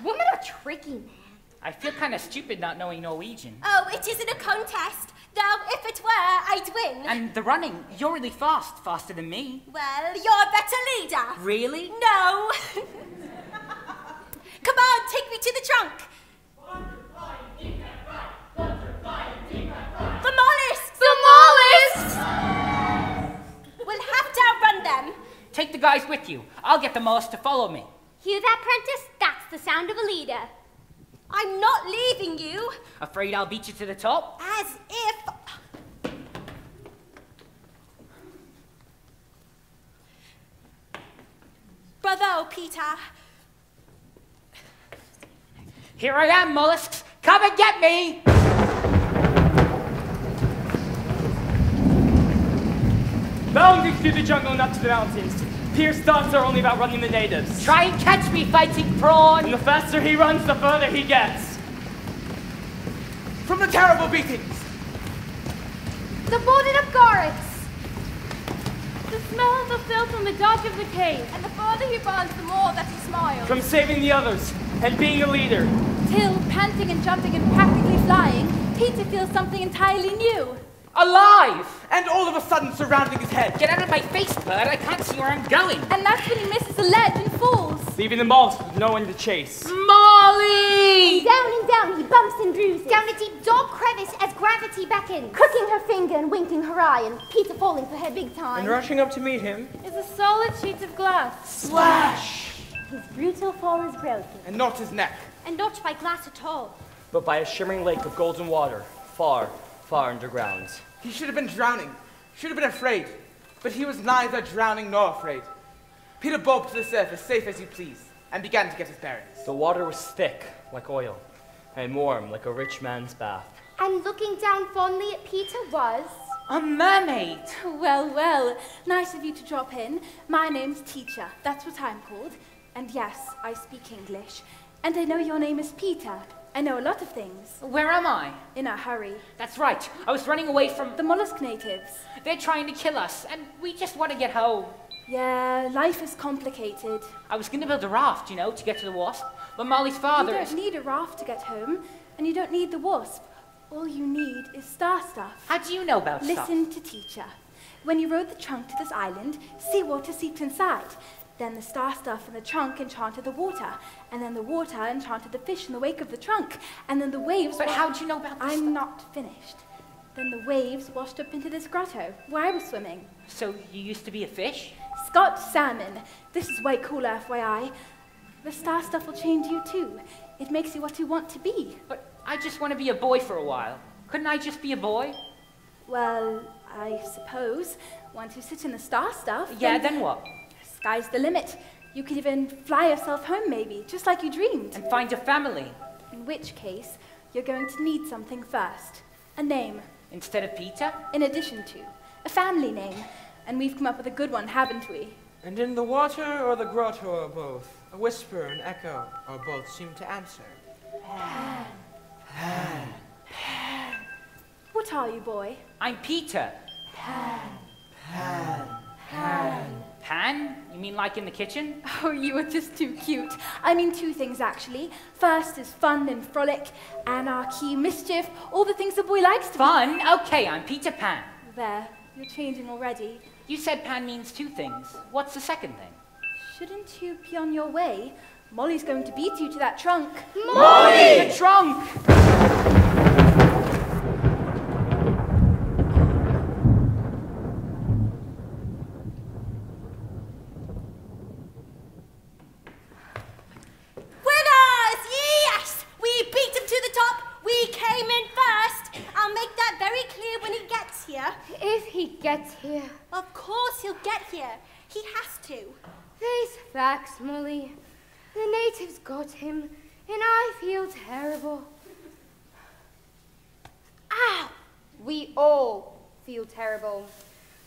S11: Women are tricky, man.
S12: I feel kind of stupid not knowing Norwegian.
S4: Oh, it isn't a contest. Though, if it were, I'd win.
S12: And the running, you're really fast, faster than me.
S4: Well, you're a better leader.
S12: Really?
S4: No. Come on, take me to the trunk. The mollusks!
S11: The mollusks!
S4: We'll have to outrun them.
S12: Take the guys with you. I'll get the mollusks to follow me.
S11: Hear that, Prentiss? That's the sound of a leader.
S4: I'm not leaving you.
S12: Afraid I'll beat you to the top?
S4: As if. Bravo, Peter.
S12: Here I am, mollusks. Come and get me!
S15: Bounding through the jungle and up to the mountains. Pierce's thoughts are only about running the natives.
S12: Try and catch me, fighting prawn!
S15: And the faster he runs, the further he gets. From the terrible beatings.
S11: The boarded up guards.
S13: The smell of the filth from the dark of the cave.
S19: And the farther he runs, the more that he smiles.
S15: From saving the others and being a leader.
S19: Till, panting and jumping and practically flying, Peter feels something entirely new.
S12: Alive!
S15: And all of a sudden surrounding his head.
S12: Get out of my face, bud. I can't see where I'm going.
S19: And that's when he misses the ledge and falls.
S15: Leaving the mollusks with no one to chase.
S12: Molly!
S11: Dead Down and down, he bumps and bruises. Down a deep dark crevice as gravity beckons. Crooking her finger and winking her eye, and Peter falling for her big time.
S9: And rushing up to meet him.
S13: Is a solid sheet of glass.
S5: Slash!
S11: His brutal fall is broken.
S5: And not his neck.
S11: And not by glass at all.
S15: But by a shimmering lake of golden water, far, far underground.
S5: He should have been drowning. Should have been afraid. But he was neither drowning nor afraid. Peter bobbed to the surface, safe as you please, and began to get his bearings.
S15: The water was thick, like oil, and warm, like a rich man's bath.
S11: And looking down fondly at Peter was.
S7: A mermaid.
S21: Well, well, nice of you to drop in. My name's Teacher, that's what I'm called. And yes, I speak English. And I know your name is Peter. I know a lot of things.
S12: Where am I?
S21: In a hurry.
S12: That's right. I was running away from...
S21: The mollusk natives.
S12: They're trying to kill us, and we just want to get home.
S21: Yeah, life is complicated.
S12: I was going to build a raft, you know, to get to the wasp, but Molly's father
S21: You don't need a raft to get home, and you don't need the wasp. All you need is star stuff.
S12: How do you know about stuff?
S21: Listen to teacher. When you rode the trunk to this island, seawater seeped inside. Then the star stuff in the trunk enchanted the water, and then the water enchanted the fish in the wake of the trunk, and then the waves.
S12: But how'd you know about this
S21: I'm not finished. Then the waves washed up into this grotto where I was swimming.
S12: So you used to be a fish?
S21: Scott salmon. This is way cooler, FYI. The star stuff will change you too. It makes you what you want to be.
S12: But I just want to be a boy for a while. Couldn't I just be a boy?
S21: Well, I suppose. Once you sit in the star stuff.
S12: Yeah, then what?
S21: Sky's the limit. You could even fly yourself home, maybe, just like you dreamed.
S12: And find a family.
S21: In which case, you're going to need something first a name.
S12: Instead of Peter?
S21: In addition to, a family name. And we've come up with a good one, haven't we?
S9: And in the water or the grotto or both, a whisper, an echo, or both seem to answer.
S21: Pan. What are you, boy?
S12: I'm Peter.
S21: Pan.
S12: Pan. Pan. Pan? You mean like in the kitchen?
S21: Oh, you are just too cute. I mean, two things actually. First is fun and frolic, anarchy, mischief, all the things a boy likes to
S12: Fun? Okay, I'm Peter Pan.
S21: There, you're changing already.
S12: You said Pan means two things. What's the second thing?
S21: Shouldn't you be on your way? Molly's going to beat you to that trunk.
S12: Molly! The trunk!
S4: Winners! Yes! We beat him to the top. We came in first. I'll make that very clear when he gets here.
S10: If he gets here.
S4: Of course he'll get here. He has to.
S10: These facts, Molly. The natives got him, and I feel terrible. Ow! We all feel terrible.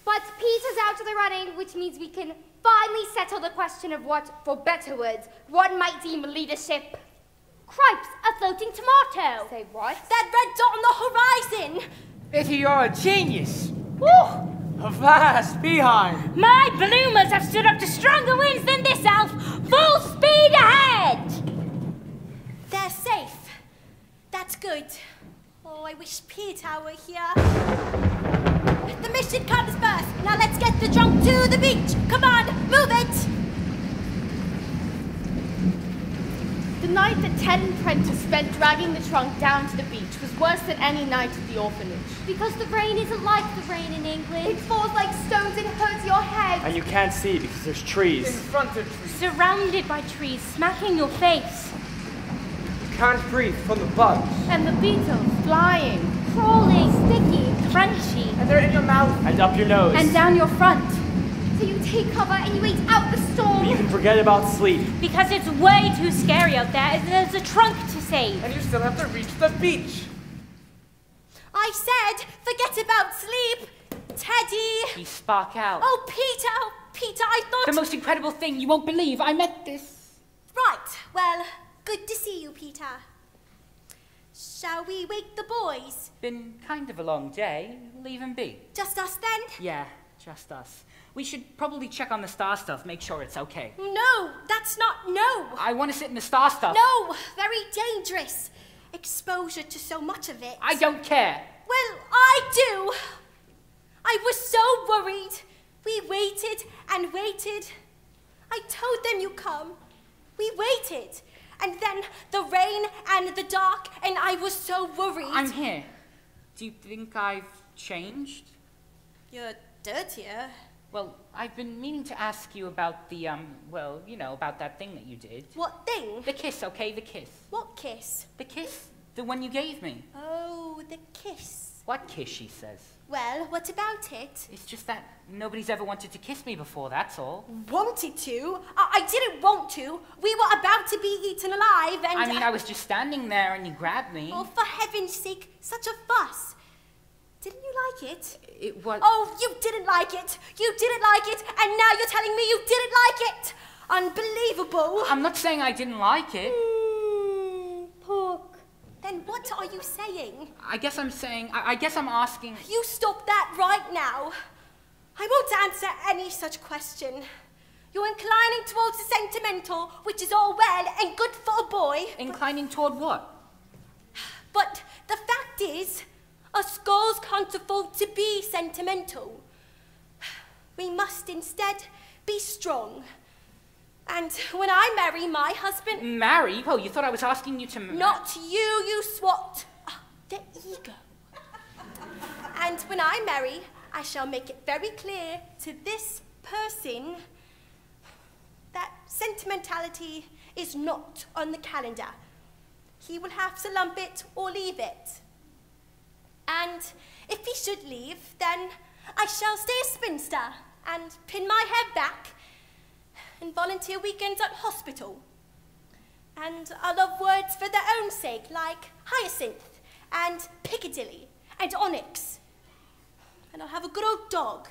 S10: But Peter's out of the running, which means we can finally settle the question of what, for better words, one might deem leadership.
S11: Cripes, a floating tomato.
S10: Say what?
S4: That red dot on the horizon.
S9: Itty, you're a genius. Woo! A vast behind.
S7: My bloomers have stood up to stronger winds than this, Alf. Full speed ahead!
S4: They're safe. That's good. Oh, I wish Peter were here. The mission comes first. Now let's get the trunk to the beach. Come on, move it.
S2: The night that Ted and Prentiss spent dragging the trunk down to the beach was worse than any night at the orphanage.
S11: Because the rain isn't like the rain in England. It falls like stones and hurts your head.
S15: And you can't see because there's trees.
S5: In front of trees.
S7: Surrounded by trees, smacking your face.
S9: You can't breathe from the bugs.
S2: And the beetles flying,
S11: crawling, sticky,
S7: crunchy.
S5: And they're in your mouth.
S15: And up your nose.
S21: And down your front.
S11: So you take cover and you wait out the storm.
S15: You can forget about sleep.
S7: Because it's way too scary out there, and there's a trunk to save.
S5: And you still have to reach the beach.
S4: I said, forget about sleep. Teddy.
S12: He spark out.
S4: Oh, Peter. Oh, Peter, I thought.
S12: The most incredible thing. You won't believe. I met this.
S4: Right. Well, good to see you, Peter. Shall we wake the boys?
S12: Been kind of a long day. Leave him be.
S4: Just us then?
S12: Yeah, just us. We should probably check on the star stuff, make sure it's okay.
S4: No, that's not. No.
S12: I want to sit in the star stuff.
S4: No, very dangerous. Exposure to so much of it.
S12: I don't care.
S4: Well, I do. I was so worried. We waited and waited. I told them you come. We waited. And then the rain and the dark, and I was so worried.
S12: I'm here. Do you think I've changed?
S4: You're dirtier.
S12: Well, I've been meaning to ask you about the, um, well, you know, about that thing that you did.
S4: What thing?
S12: The kiss, okay? The kiss.
S4: What kiss?
S12: The kiss? The one you gave me.
S4: Oh, the kiss.
S12: What kiss, she says.
S4: Well, what about it?
S12: It's just that nobody's ever wanted to kiss me before, that's all.
S4: Wanted to? I, I didn't want to. We were about to be eaten alive and...
S12: I mean, I was just standing there and you grabbed me.
S4: Oh, for heaven's sake, such a fuss. Didn't you like it?
S12: It was...
S4: Oh, you didn't like it. You didn't like it, and now you're telling me you didn't like it. Unbelievable.
S12: I'm not saying I didn't like it.
S4: Mm, pork. Then what are you saying?
S12: I guess I'm saying... I, I guess I'm asking...
S4: You stop that right now. I won't answer any such question. You're inclining towards the sentimental, which is all well and good for a boy.
S12: Inclining toward what?
S4: But the fact is, us girls can't afford to be sentimental. We must instead be strong. And when I marry my husband...
S12: Marry? Oh, you thought I was asking you to...
S4: Not you, you swat. Ah, the ego. and when I marry, I shall make it very clear to this person that sentimentality is not on the calendar. He will have to lump it or leave it. And if he should leave, then I shall stay a spinster and pin my head back and volunteer weekends at hospital. And I'll love words for their own sake, like hyacinth and Piccadilly and onyx. And I'll have a good old dog.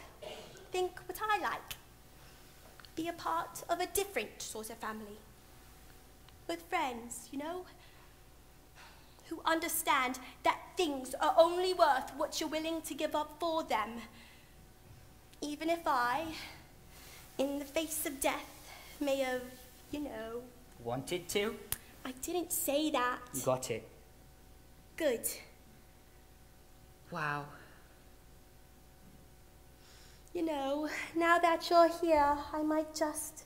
S4: Think what I like. Be a part of a different sort of family. With friends, you know? Who understand that things are only worth what you're willing to give up for them. Even if I, in the face of death, may have, you know.
S12: Wanted to?
S4: I didn't say that.
S12: Got it.
S4: Good.
S12: Wow.
S4: You know, now that you're here, I might just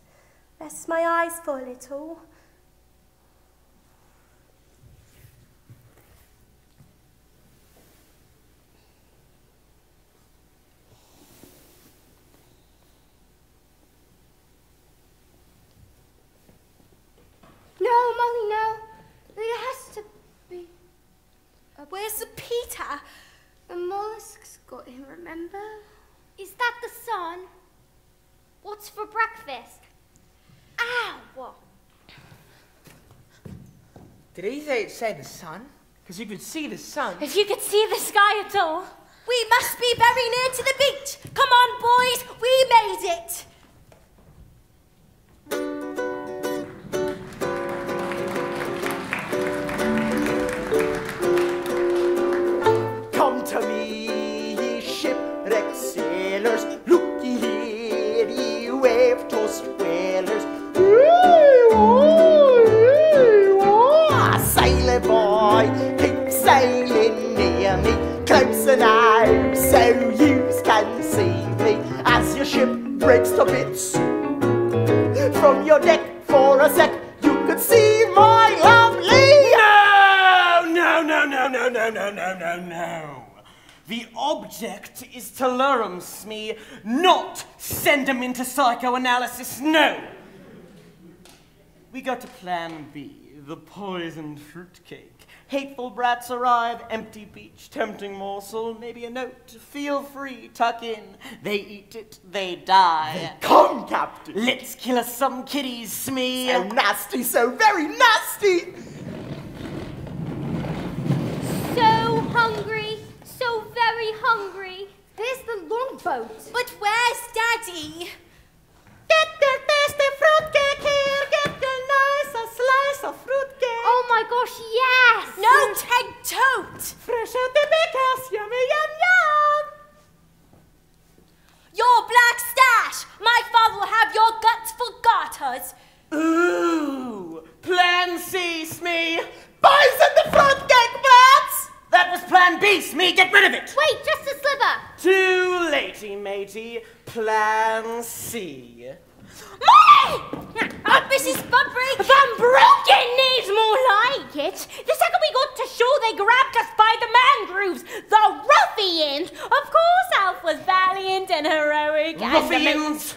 S4: rest my eyes for a little.
S11: No, Molly, no. There has to be.
S4: Where's the Peter?
S11: The mollusk's got him, remember?
S10: Is that the sun? What's for breakfast? Ow! What?
S9: Did he say it said the sun? Because you could see the sun.
S7: If you could see the sky at all.
S4: We must be very near to the beach. Come on, boys, we made it.
S6: Me. Close enough so you can see me as your ship breaks to bits. From your deck for a sec, you could see my lovely.
S17: No, no, no, no, no, no, no, no, no. The object is to lure 'em, Smee, not send 'em into psychoanalysis, no. We go to plan B, the poisoned fruitcake. Hateful brats arrive, empty beach, tempting morsel, maybe a note. Feel free, tuck in. They eat it, they die.
S6: Come, Captain.
S17: Let's kill us some kitties, Smee.
S6: So nasty, so very nasty.
S10: So hungry, so very hungry. There's the longboat.
S4: But where's Daddy?
S6: Get the tasty fruitcake here. Get the nice a slice of fruitcake.
S10: Oh my gosh, yes!
S4: No, Ted Tote!
S6: Fresh out the baker's, yummy yum yum.
S4: Your Black Stache! My father will have your guts for garters.
S17: Ooh, plan C, Smee.
S6: Poison the fruitcake, brats.
S17: That was plan B, Smee. Get rid of it.
S10: Wait, just a sliver.
S17: Too latey, matey. Plan C.
S7: Molly!
S4: Oh, Mrs. Bumbrake!
S7: Van Broken needs more like it. The second we got to shore, they grabbed us by the mangroves. The ruffians! Of course, Alf was valiant and heroic. and the ma-
S17: Ruffians!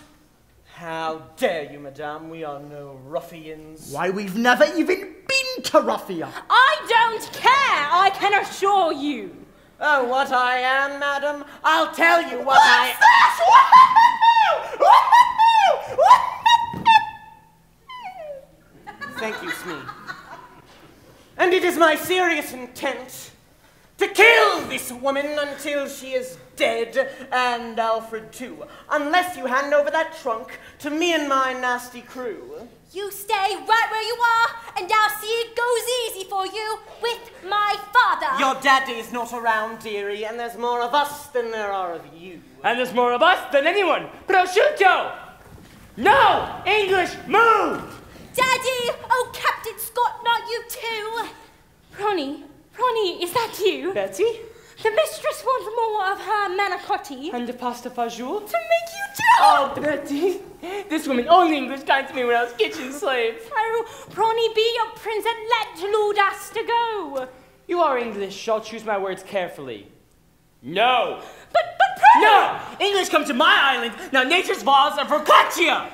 S17: How dare you, madame? We are no ruffians.
S6: Why, we've never even been to Ruffia.
S7: I don't care, I can assure you.
S17: Oh, what I am, madam? I'll tell you what I Thank you, Smee. And it is my serious intent to kill this woman until she is dead, and Alfred too, unless you hand over that trunk to me and my nasty crew.
S4: You stay right where you are, and I'll see it goes easy for you with my father.
S17: Your daddy's not around, dearie, and there's more of us than there are of you.
S15: And there's more of us than anyone. Prosciutto! No! English, move!
S4: Daddy! Oh, Captain Scott, not you too!
S7: Ronnie, Ronnie, is that you?
S15: Betty?
S7: The mistress wants more of her manicotti.
S15: And the pasta fajoule?
S7: To make you jealous.
S15: Oh, Betty. This woman only English kind to me when I was kitchen slave.
S7: Oh, Ronnie, be your prince and let Lord Aster go.
S15: You are English. I'll choose my words carefully. No.
S7: But, but, pray.
S15: No! English come to my island. Now nature's laws are focaccia.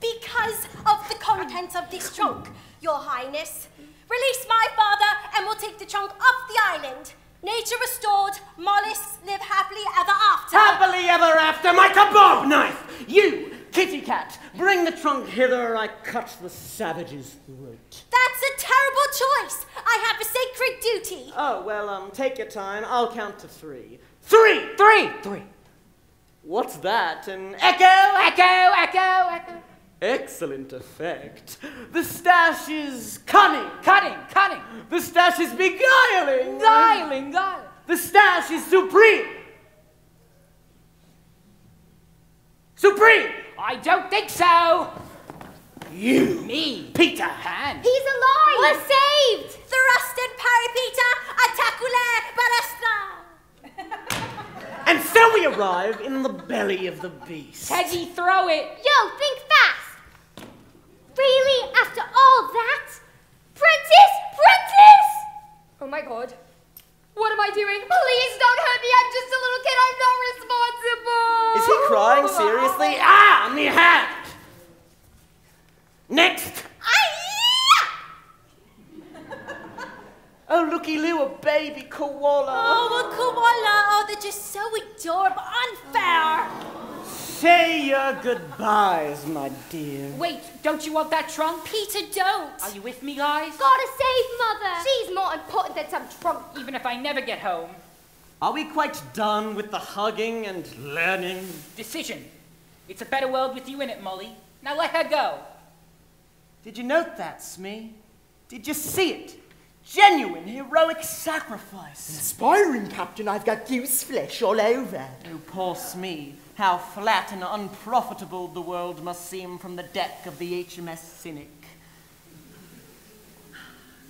S4: Because of the contents of this trunk, Your Highness. Release my father, and we'll take the trunk off the island. Nature restored, mollusks live happily ever after.
S17: Happily ever after, my kebab knife! You, kitty cat, bring the trunk hither, or I cut the savage's throat.
S4: That's a terrible choice. I have a sacred duty.
S17: Oh, well, um, take your time. I'll count to three. Three! Three! Three! What's that? An echo, echo, echo, echo. Excellent effect. The Stache is cunning.
S12: Cunning, cunning.
S17: The Stache is beguiling.
S12: Guiling, guiling.
S17: The Stache is supreme. Supreme!
S12: I don't think so.
S17: You.
S12: Me.
S17: Peter.
S12: Han.
S11: He's alive!
S4: We're saved! Thrust and parry, Peter! Attacule balestra!
S17: And so we arrive in the belly of the beast.
S12: Teddy, throw it.
S11: Yo, think fast! Really? After all that? Prentiss! Prentiss! Oh my god. What am I doing? Please don't hurt me. I'm just a little kid. I'm not responsible.
S17: Is he crying seriously? Ah, me hand! Next! Oh, looky loo, a baby koala.
S4: Oh, a koala! Oh, they're just so adorable. Unfair!
S17: Say your goodbyes, my dear.
S12: Wait, don't you want that trunk?
S4: Peter, don't.
S12: Are you with me, guys?
S11: Gotta save Mother. She's more important than some trunk.
S12: Even if I never get home.
S17: Are we quite done with the hugging and learning?
S12: Decision. It's a better world with you in it, Molly. Now let her go.
S17: Did you note that, Smee? Did you see it? Genuine heroic sacrifice.
S6: Inspiring, Captain. I've got goose flesh all over.
S17: Oh, poor Smee. How flat and unprofitable the world must seem from the deck of the HMS Cynic.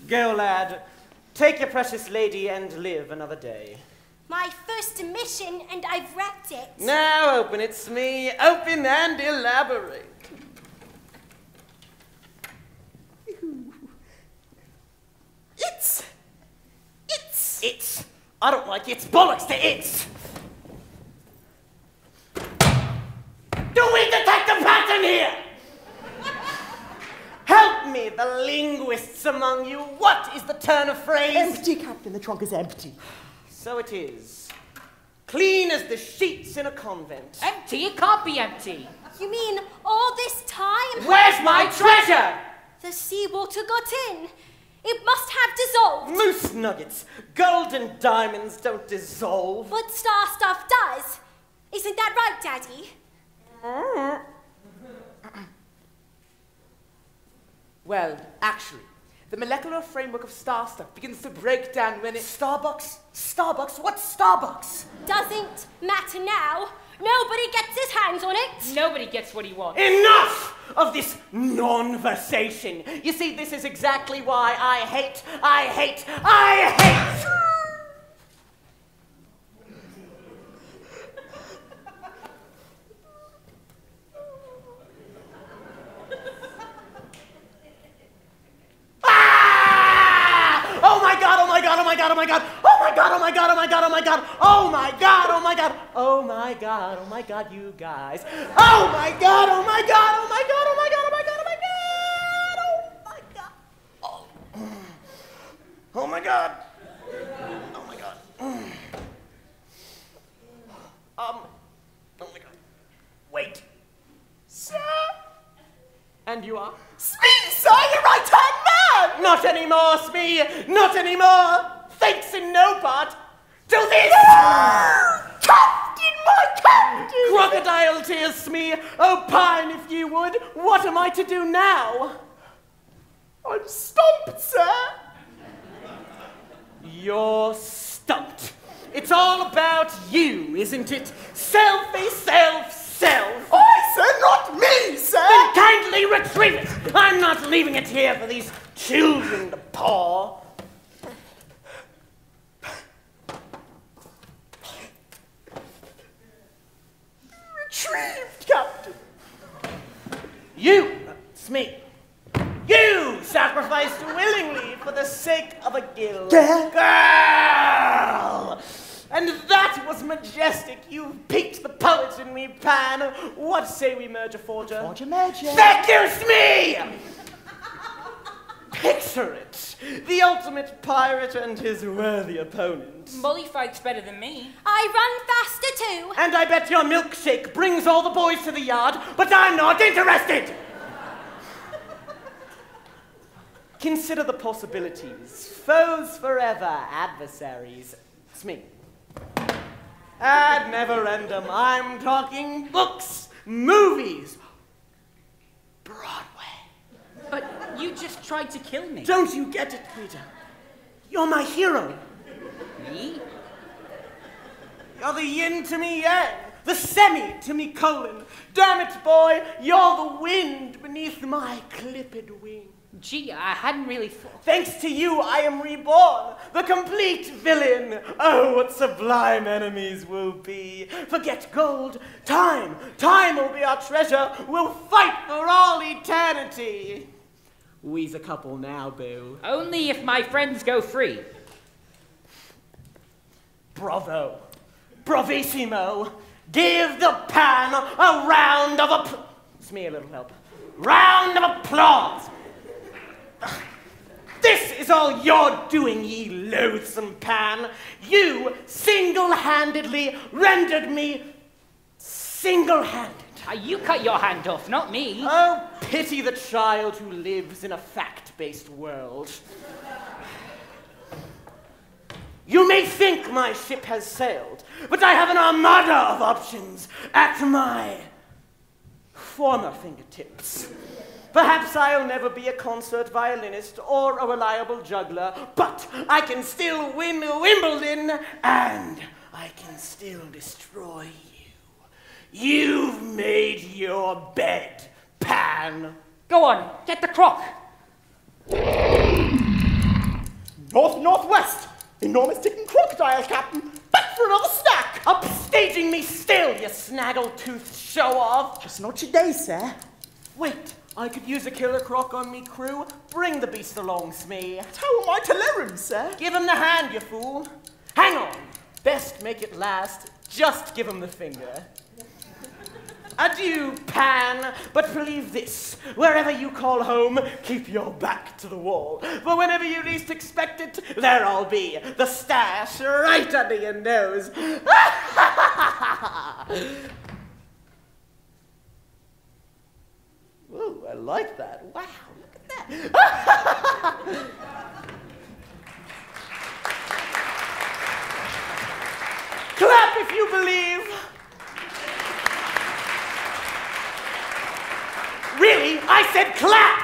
S17: Go, lad. Take your precious lady and live another day.
S4: My first mission, and I've wrecked it.
S17: Now open it, Smee. Open and elaborate. It's. It's. It's. I don't like it's bollocks to it's. Do we detect a pattern here? Help me, the linguists among you. What is the turn of phrase?
S6: Empty, Captain. The trunk is empty.
S17: So it is. Clean as the sheets in a convent.
S12: Empty? It can't be empty.
S4: You mean all this time?
S17: Where's my treasure?
S4: The seawater got in. It must have dissolved.
S17: Moose nuggets. Gold and diamonds don't dissolve.
S4: But star stuff does. Isn't that right, Daddy?
S5: Well, actually, the molecular framework of star stuff begins to break down when it.
S17: Starbucks? Starbucks? What's Starbucks?
S4: Doesn't matter now. Nobody gets his hands on it.
S12: Nobody gets what he wants.
S17: Enough of this non-versation. You see, this is exactly why I hate, I hate, I hate. My god, oh my god, oh my god, oh my god, oh my god, oh my god, oh my god, oh my god, oh my god, you guys. Oh my god, oh my god, oh my god, oh my god, oh my god, oh my god, oh my god. Oh, oh my god. Oh my god. Um, oh my god. Wait. Sir? And you are? Smee, sir, your right hand man! Not anymore, Smee! Not anymore! Thanks in no part to this! captain, my captain! Crocodile tears, Smee! Opine oh, if you would. What am I to do now? I'm stumped, sir! You're stumped. It's all about you, isn't it? Selfie, self, self. I said not me, sir. Then kindly retrieve it. I'm not leaving it here for these children to paw. Retrieved, Captain. You, Smee. You sacrificed willingly for the sake of a guild.
S3: Girl.
S17: Girl! And that was majestic. You piqued the poet in me, Pan. What say we merge a forger?
S3: Forger merger.
S17: Thank you, Smee! Picture it. The ultimate pirate and his worthy opponent.
S12: Molly fights better than me.
S4: I run faster too.
S17: And I bet your milkshake brings all the boys to the yard, but I'm not interested! Consider the possibilities. Foes forever, adversaries. Smee. Ad neverendum. I'm talking books, movies. Broadway.
S12: But you just tried to kill me.
S17: Don't you get it, Peter? You're my hero.
S12: Me?
S17: You're the yin to me yang, the semi to me colon. Damn it, boy, you're the wind beneath my clipped wing.
S12: Gee, I hadn't really thought.
S17: Thanks to you, I am reborn, the complete villain. Oh, what sublime enemies we'll be. Forget gold, time, time will be our treasure. We'll fight for all eternity. We's a couple now, boo.
S12: Only if my friends go free.
S17: Bravo. Bravissimo. Give the pan a round of applause. Smee a little help. Round of applause. This is all you're doing, ye loathsome pan. You single handedly rendered me single handed.
S12: Uh, Ah, you cut your hand off, not me.
S17: Oh, pity the child who lives in a fact based world. You may think my ship has sailed, but I have an armada of options at my former fingertips. Perhaps I'll never be a concert violinist or a reliable juggler, but I can still win Wimbledon and I can still destroy you. You've made your bed, Pan.
S12: Go on, get the croc.
S17: North northwest. Enormous ticking crocodile, Captain. Back for another snack. Upstaging me still, you snaggle-toothed show-off.
S3: Just not your day, sir.
S17: Wait, I could use a killer croc on me crew. Bring the beast along, Smee.
S3: How am I to let him, sir?
S17: Give him the hand, you fool. Hang on. Best make it last. Just give him the finger. Adieu, Pan, but believe this. Wherever you call home, keep your back to the wall. For whenever you least expect it, there I'll be. The Stache right under your nose. Ooh, I like that. Wow, look at that. Clap if you believe. Really? I said clap!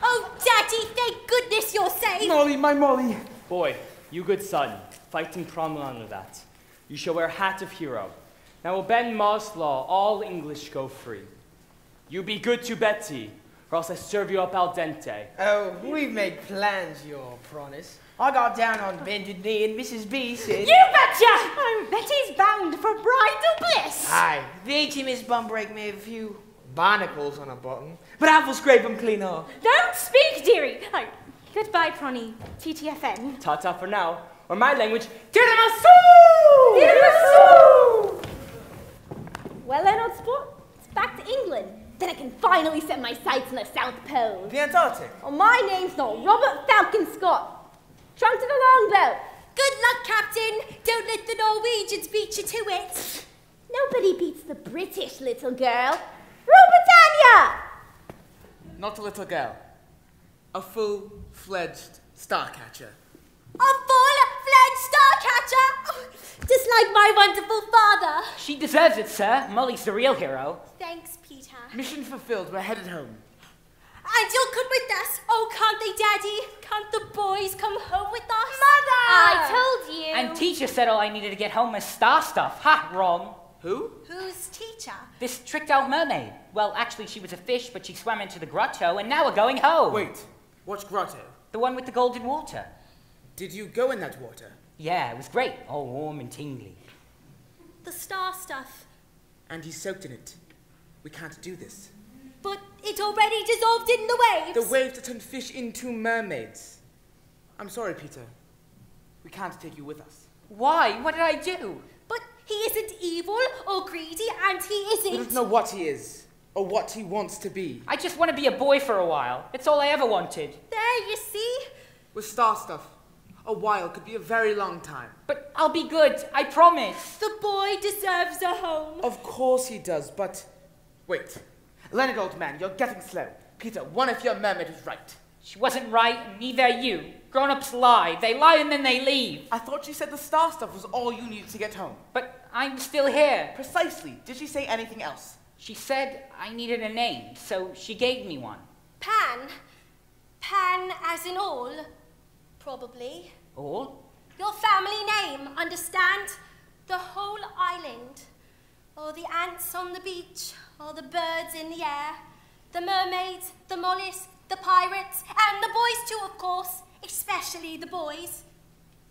S4: Oh, Daddy, thank goodness you're safe.
S3: Molly, my Molly.
S15: Boy, you good son, Fighting Prawn under that. You shall wear hat of hero. Now will bend Moss law, all English go free. You be good to Betty, or else I serve you up al dente.
S9: Oh, we've made plans, your promise. I got down on bended knee and Mrs. B said...
S7: You betcha! I'm Betty's bound for bridal bliss.
S9: Aye, the HMS Bumbrake may have a few barnacles on her bottom, but I will scrape them clean off.
S7: Don't speak, dearie. Oh, goodbye, Pronny. TTFN.
S15: Ta-ta for now. Or my language, tiramisu!
S7: Tiramisu!
S11: Well then, old sport, it's back to England. Then I can finally set my sights on the South Pole.
S9: The Antarctic.
S11: Oh, my name's not Robert Falcon Scott. Trunk to the longboat.
S4: Good luck, Captain. Don't let the Norwegians beat you to it.
S11: Nobody beats the British, little girl. Rule Britannia!
S5: Not a little girl. A full-fledged starcatcher.
S4: A full-fledged starcatcher! Oh, Just like my wonderful father.
S12: She deserves it, sir. Molly's the real hero.
S4: Thanks, Peter.
S5: Mission fulfilled. We're headed home.
S4: And you'll come with us. Oh, can't they, Daddy? Can't the boys come home with us?
S11: Mother!
S4: I told you.
S12: And teacher said all I needed to get home was star stuff. Ha, wrong.
S5: Who?
S4: Who's teacher?
S12: This tricked out mermaid. Well, actually, she was a fish, but she swam into the grotto, and now we're going home.
S5: Wait, what grotto?
S12: The one with the golden water.
S5: Did you go in that water?
S12: Yeah, it was great. All warm and tingly.
S4: The star stuff.
S5: And you soaked in it. We can't do this.
S4: But it already dissolved in the waves.
S5: The waves that turn fish into mermaids. I'm sorry, Peter. We can't take you with us.
S12: Why? What did I do?
S4: But he isn't evil or greedy, and he isn't.
S5: We don't know what he is or what he wants to be.
S12: I just want to be a boy for a while. It's all I ever wanted.
S4: There, you see?
S5: With star stuff, a while could be a very long time.
S12: But I'll be good. I promise.
S4: The boy deserves a home.
S5: Of course he does, but wait. Leonard, old man, you're getting slow. Peter, one of your mermaid was right.
S12: She wasn't right, and neither are you. Grown-ups lie. They lie and then they leave.
S5: I thought you said the star stuff was all you needed to get home.
S12: But I'm still here.
S5: Precisely. Did she say anything else?
S12: She said I needed a name, so she gave me one.
S4: Pan. Pan as in all. Probably.
S12: All?
S4: Your family name, understand? The whole island. Or the ants on the beach, or the birds in the air. The mermaids, the mollusks, the pirates, and the boys too, of course. Especially the boys.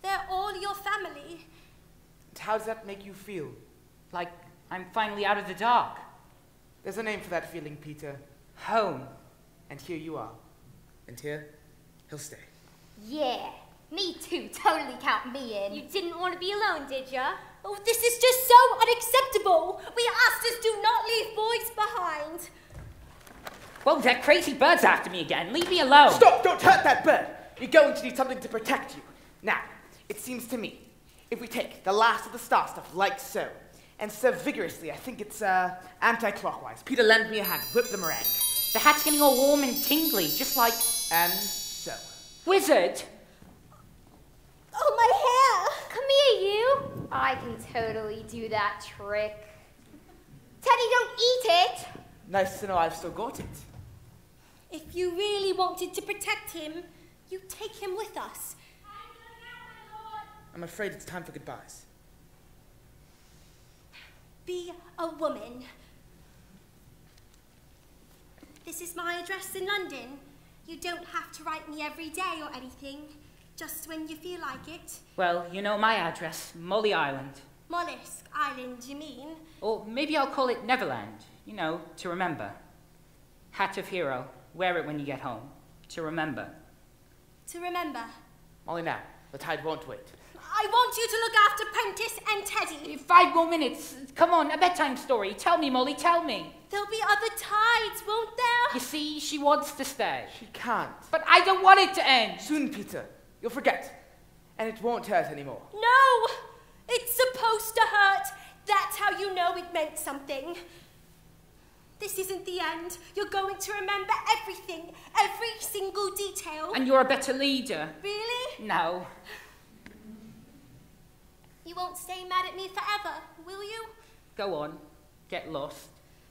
S4: They're all your family.
S5: And how does that make you feel?
S12: Like I'm finally out of the dark.
S5: There's a name for that feeling, Peter.
S12: Home.
S5: And here you are. And here, he'll stay.
S11: Yeah, me too. Totally count me in.
S19: You didn't want to be alone, did ya?
S4: Oh, this is just so unacceptable. We asked us do not leave boys behind.
S12: Well, that crazy bird's after me again. Leave me alone.
S5: Stop! Don't hurt that bird! You're going to need something to protect you. Now, it seems to me, if we take the last of the star stuff like so, and serve vigorously, I think it's uh, anti-clockwise. Peter, lend me a hand. Whip the meringue.
S12: The hat's getting all warm and tingly, just like...
S5: And so.
S12: Wizard!
S4: Oh, my hair!
S11: Come here, you. I can totally do that trick. Teddy, don't eat it.
S5: Nice to know I've still got it.
S4: If you really wanted to protect him, you'd take him with us.
S5: I'm afraid it's time for goodbyes.
S4: Be a woman. This is my address in London. You don't have to write me every day or anything, just when you feel like it.
S12: Well, you know my address, Molly Island.
S4: Mollusk Island, you mean?
S12: Or maybe I'll call it Neverland, you know, to remember. Hat of Hero, wear it when you get home, to remember.
S4: To remember.
S5: Molly, now, the tide won't wait.
S4: I want you to look after Prentiss and Teddy.
S12: Five more minutes. Come on, a bedtime story. Tell me, Molly, tell me.
S4: There'll be other tides, won't there?
S12: You see, she wants to stay.
S5: She can't.
S12: But I don't want it to end.
S5: Soon, Peter. You'll forget. And it won't hurt anymore.
S4: No! It's supposed to hurt. That's how you know it meant something. This isn't the end. You're going to remember everything, every single detail.
S12: And you're a better leader.
S4: Really?
S12: No.
S4: You won't stay mad at me forever, will you?
S12: Go on. Get lost.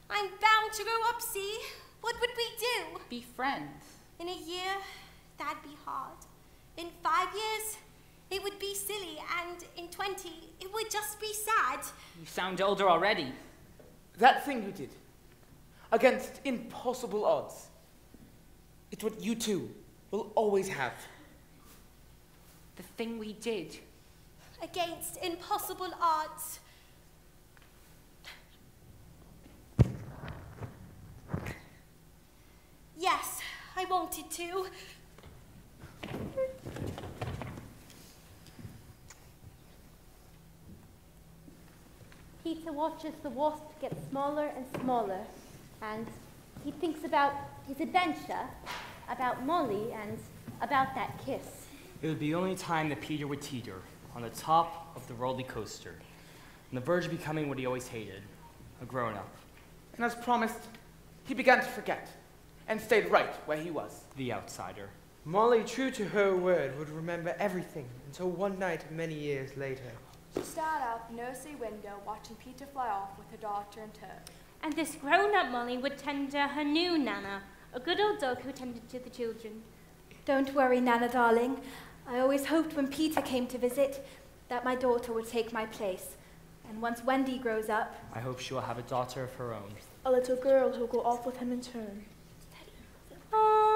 S4: I'm bound to grow up, see? What would we do?
S12: Be friends.
S4: In a year, that'd be hard. In five years, it would be silly, and in 20, it would just be sad.
S12: You sound older already.
S5: That thing you did, against impossible odds, It's what you two will always have.
S12: The thing we did.
S4: Against impossible odds. Yes, I wanted to.
S13: Peter watches the wasp get smaller and smaller, and he thinks about his adventure, about Molly, and about that kiss.
S15: It would be the only time that Peter would teeter on the top of the roller coaster, on the verge of becoming what he always hated, a grown-up.
S5: And as promised, he began to forget, and stayed right where he was.
S15: The outsider.
S9: Molly, true to her word, would remember everything until one night many years later.
S22: She stared out the nursery window, watching Peter fly off with her daughter in tow.
S13: And this grown-up Molly would tend to her new Nana, a good old dog who tended to the children.
S21: Don't worry, Nana, darling. I always hoped when Peter came to visit that my daughter would take my place. And once Wendy grows up,
S15: I hope she will have a daughter of her own.
S22: A little girl who'll go off with him in turn.
S13: Oh,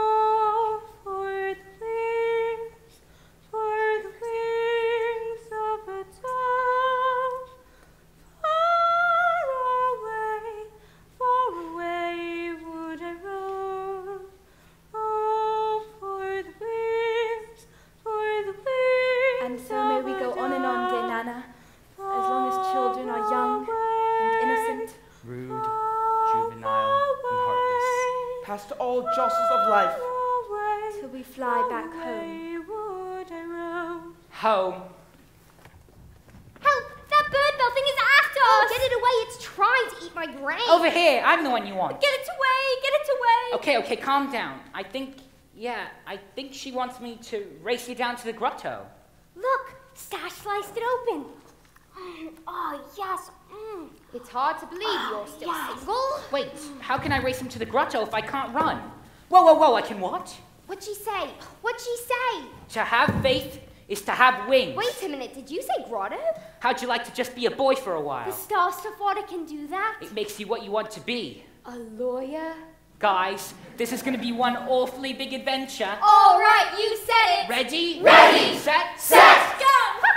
S12: she wants me to race you down to the grotto.
S11: Look! Stache sliced it open! Mm, Oh, yes! Mm. It's hard to believe you're still single.
S12: Wait, how can I race him to the grotto if I can't run? Whoa, whoa, whoa, I can what?
S11: What'd she say? What'd she say?
S12: To have faith is to have wings.
S11: Wait a minute, did you say grotto?
S12: How'd you like to just be a boy for a while?
S11: The star stuff water can do that?
S12: It makes you what you want to be.
S11: A lawyer?
S12: Guys, this is going to be one awfully big adventure.
S11: All right, you said it.
S12: Ready?
S11: Ready.
S12: Set.
S11: Set. Go.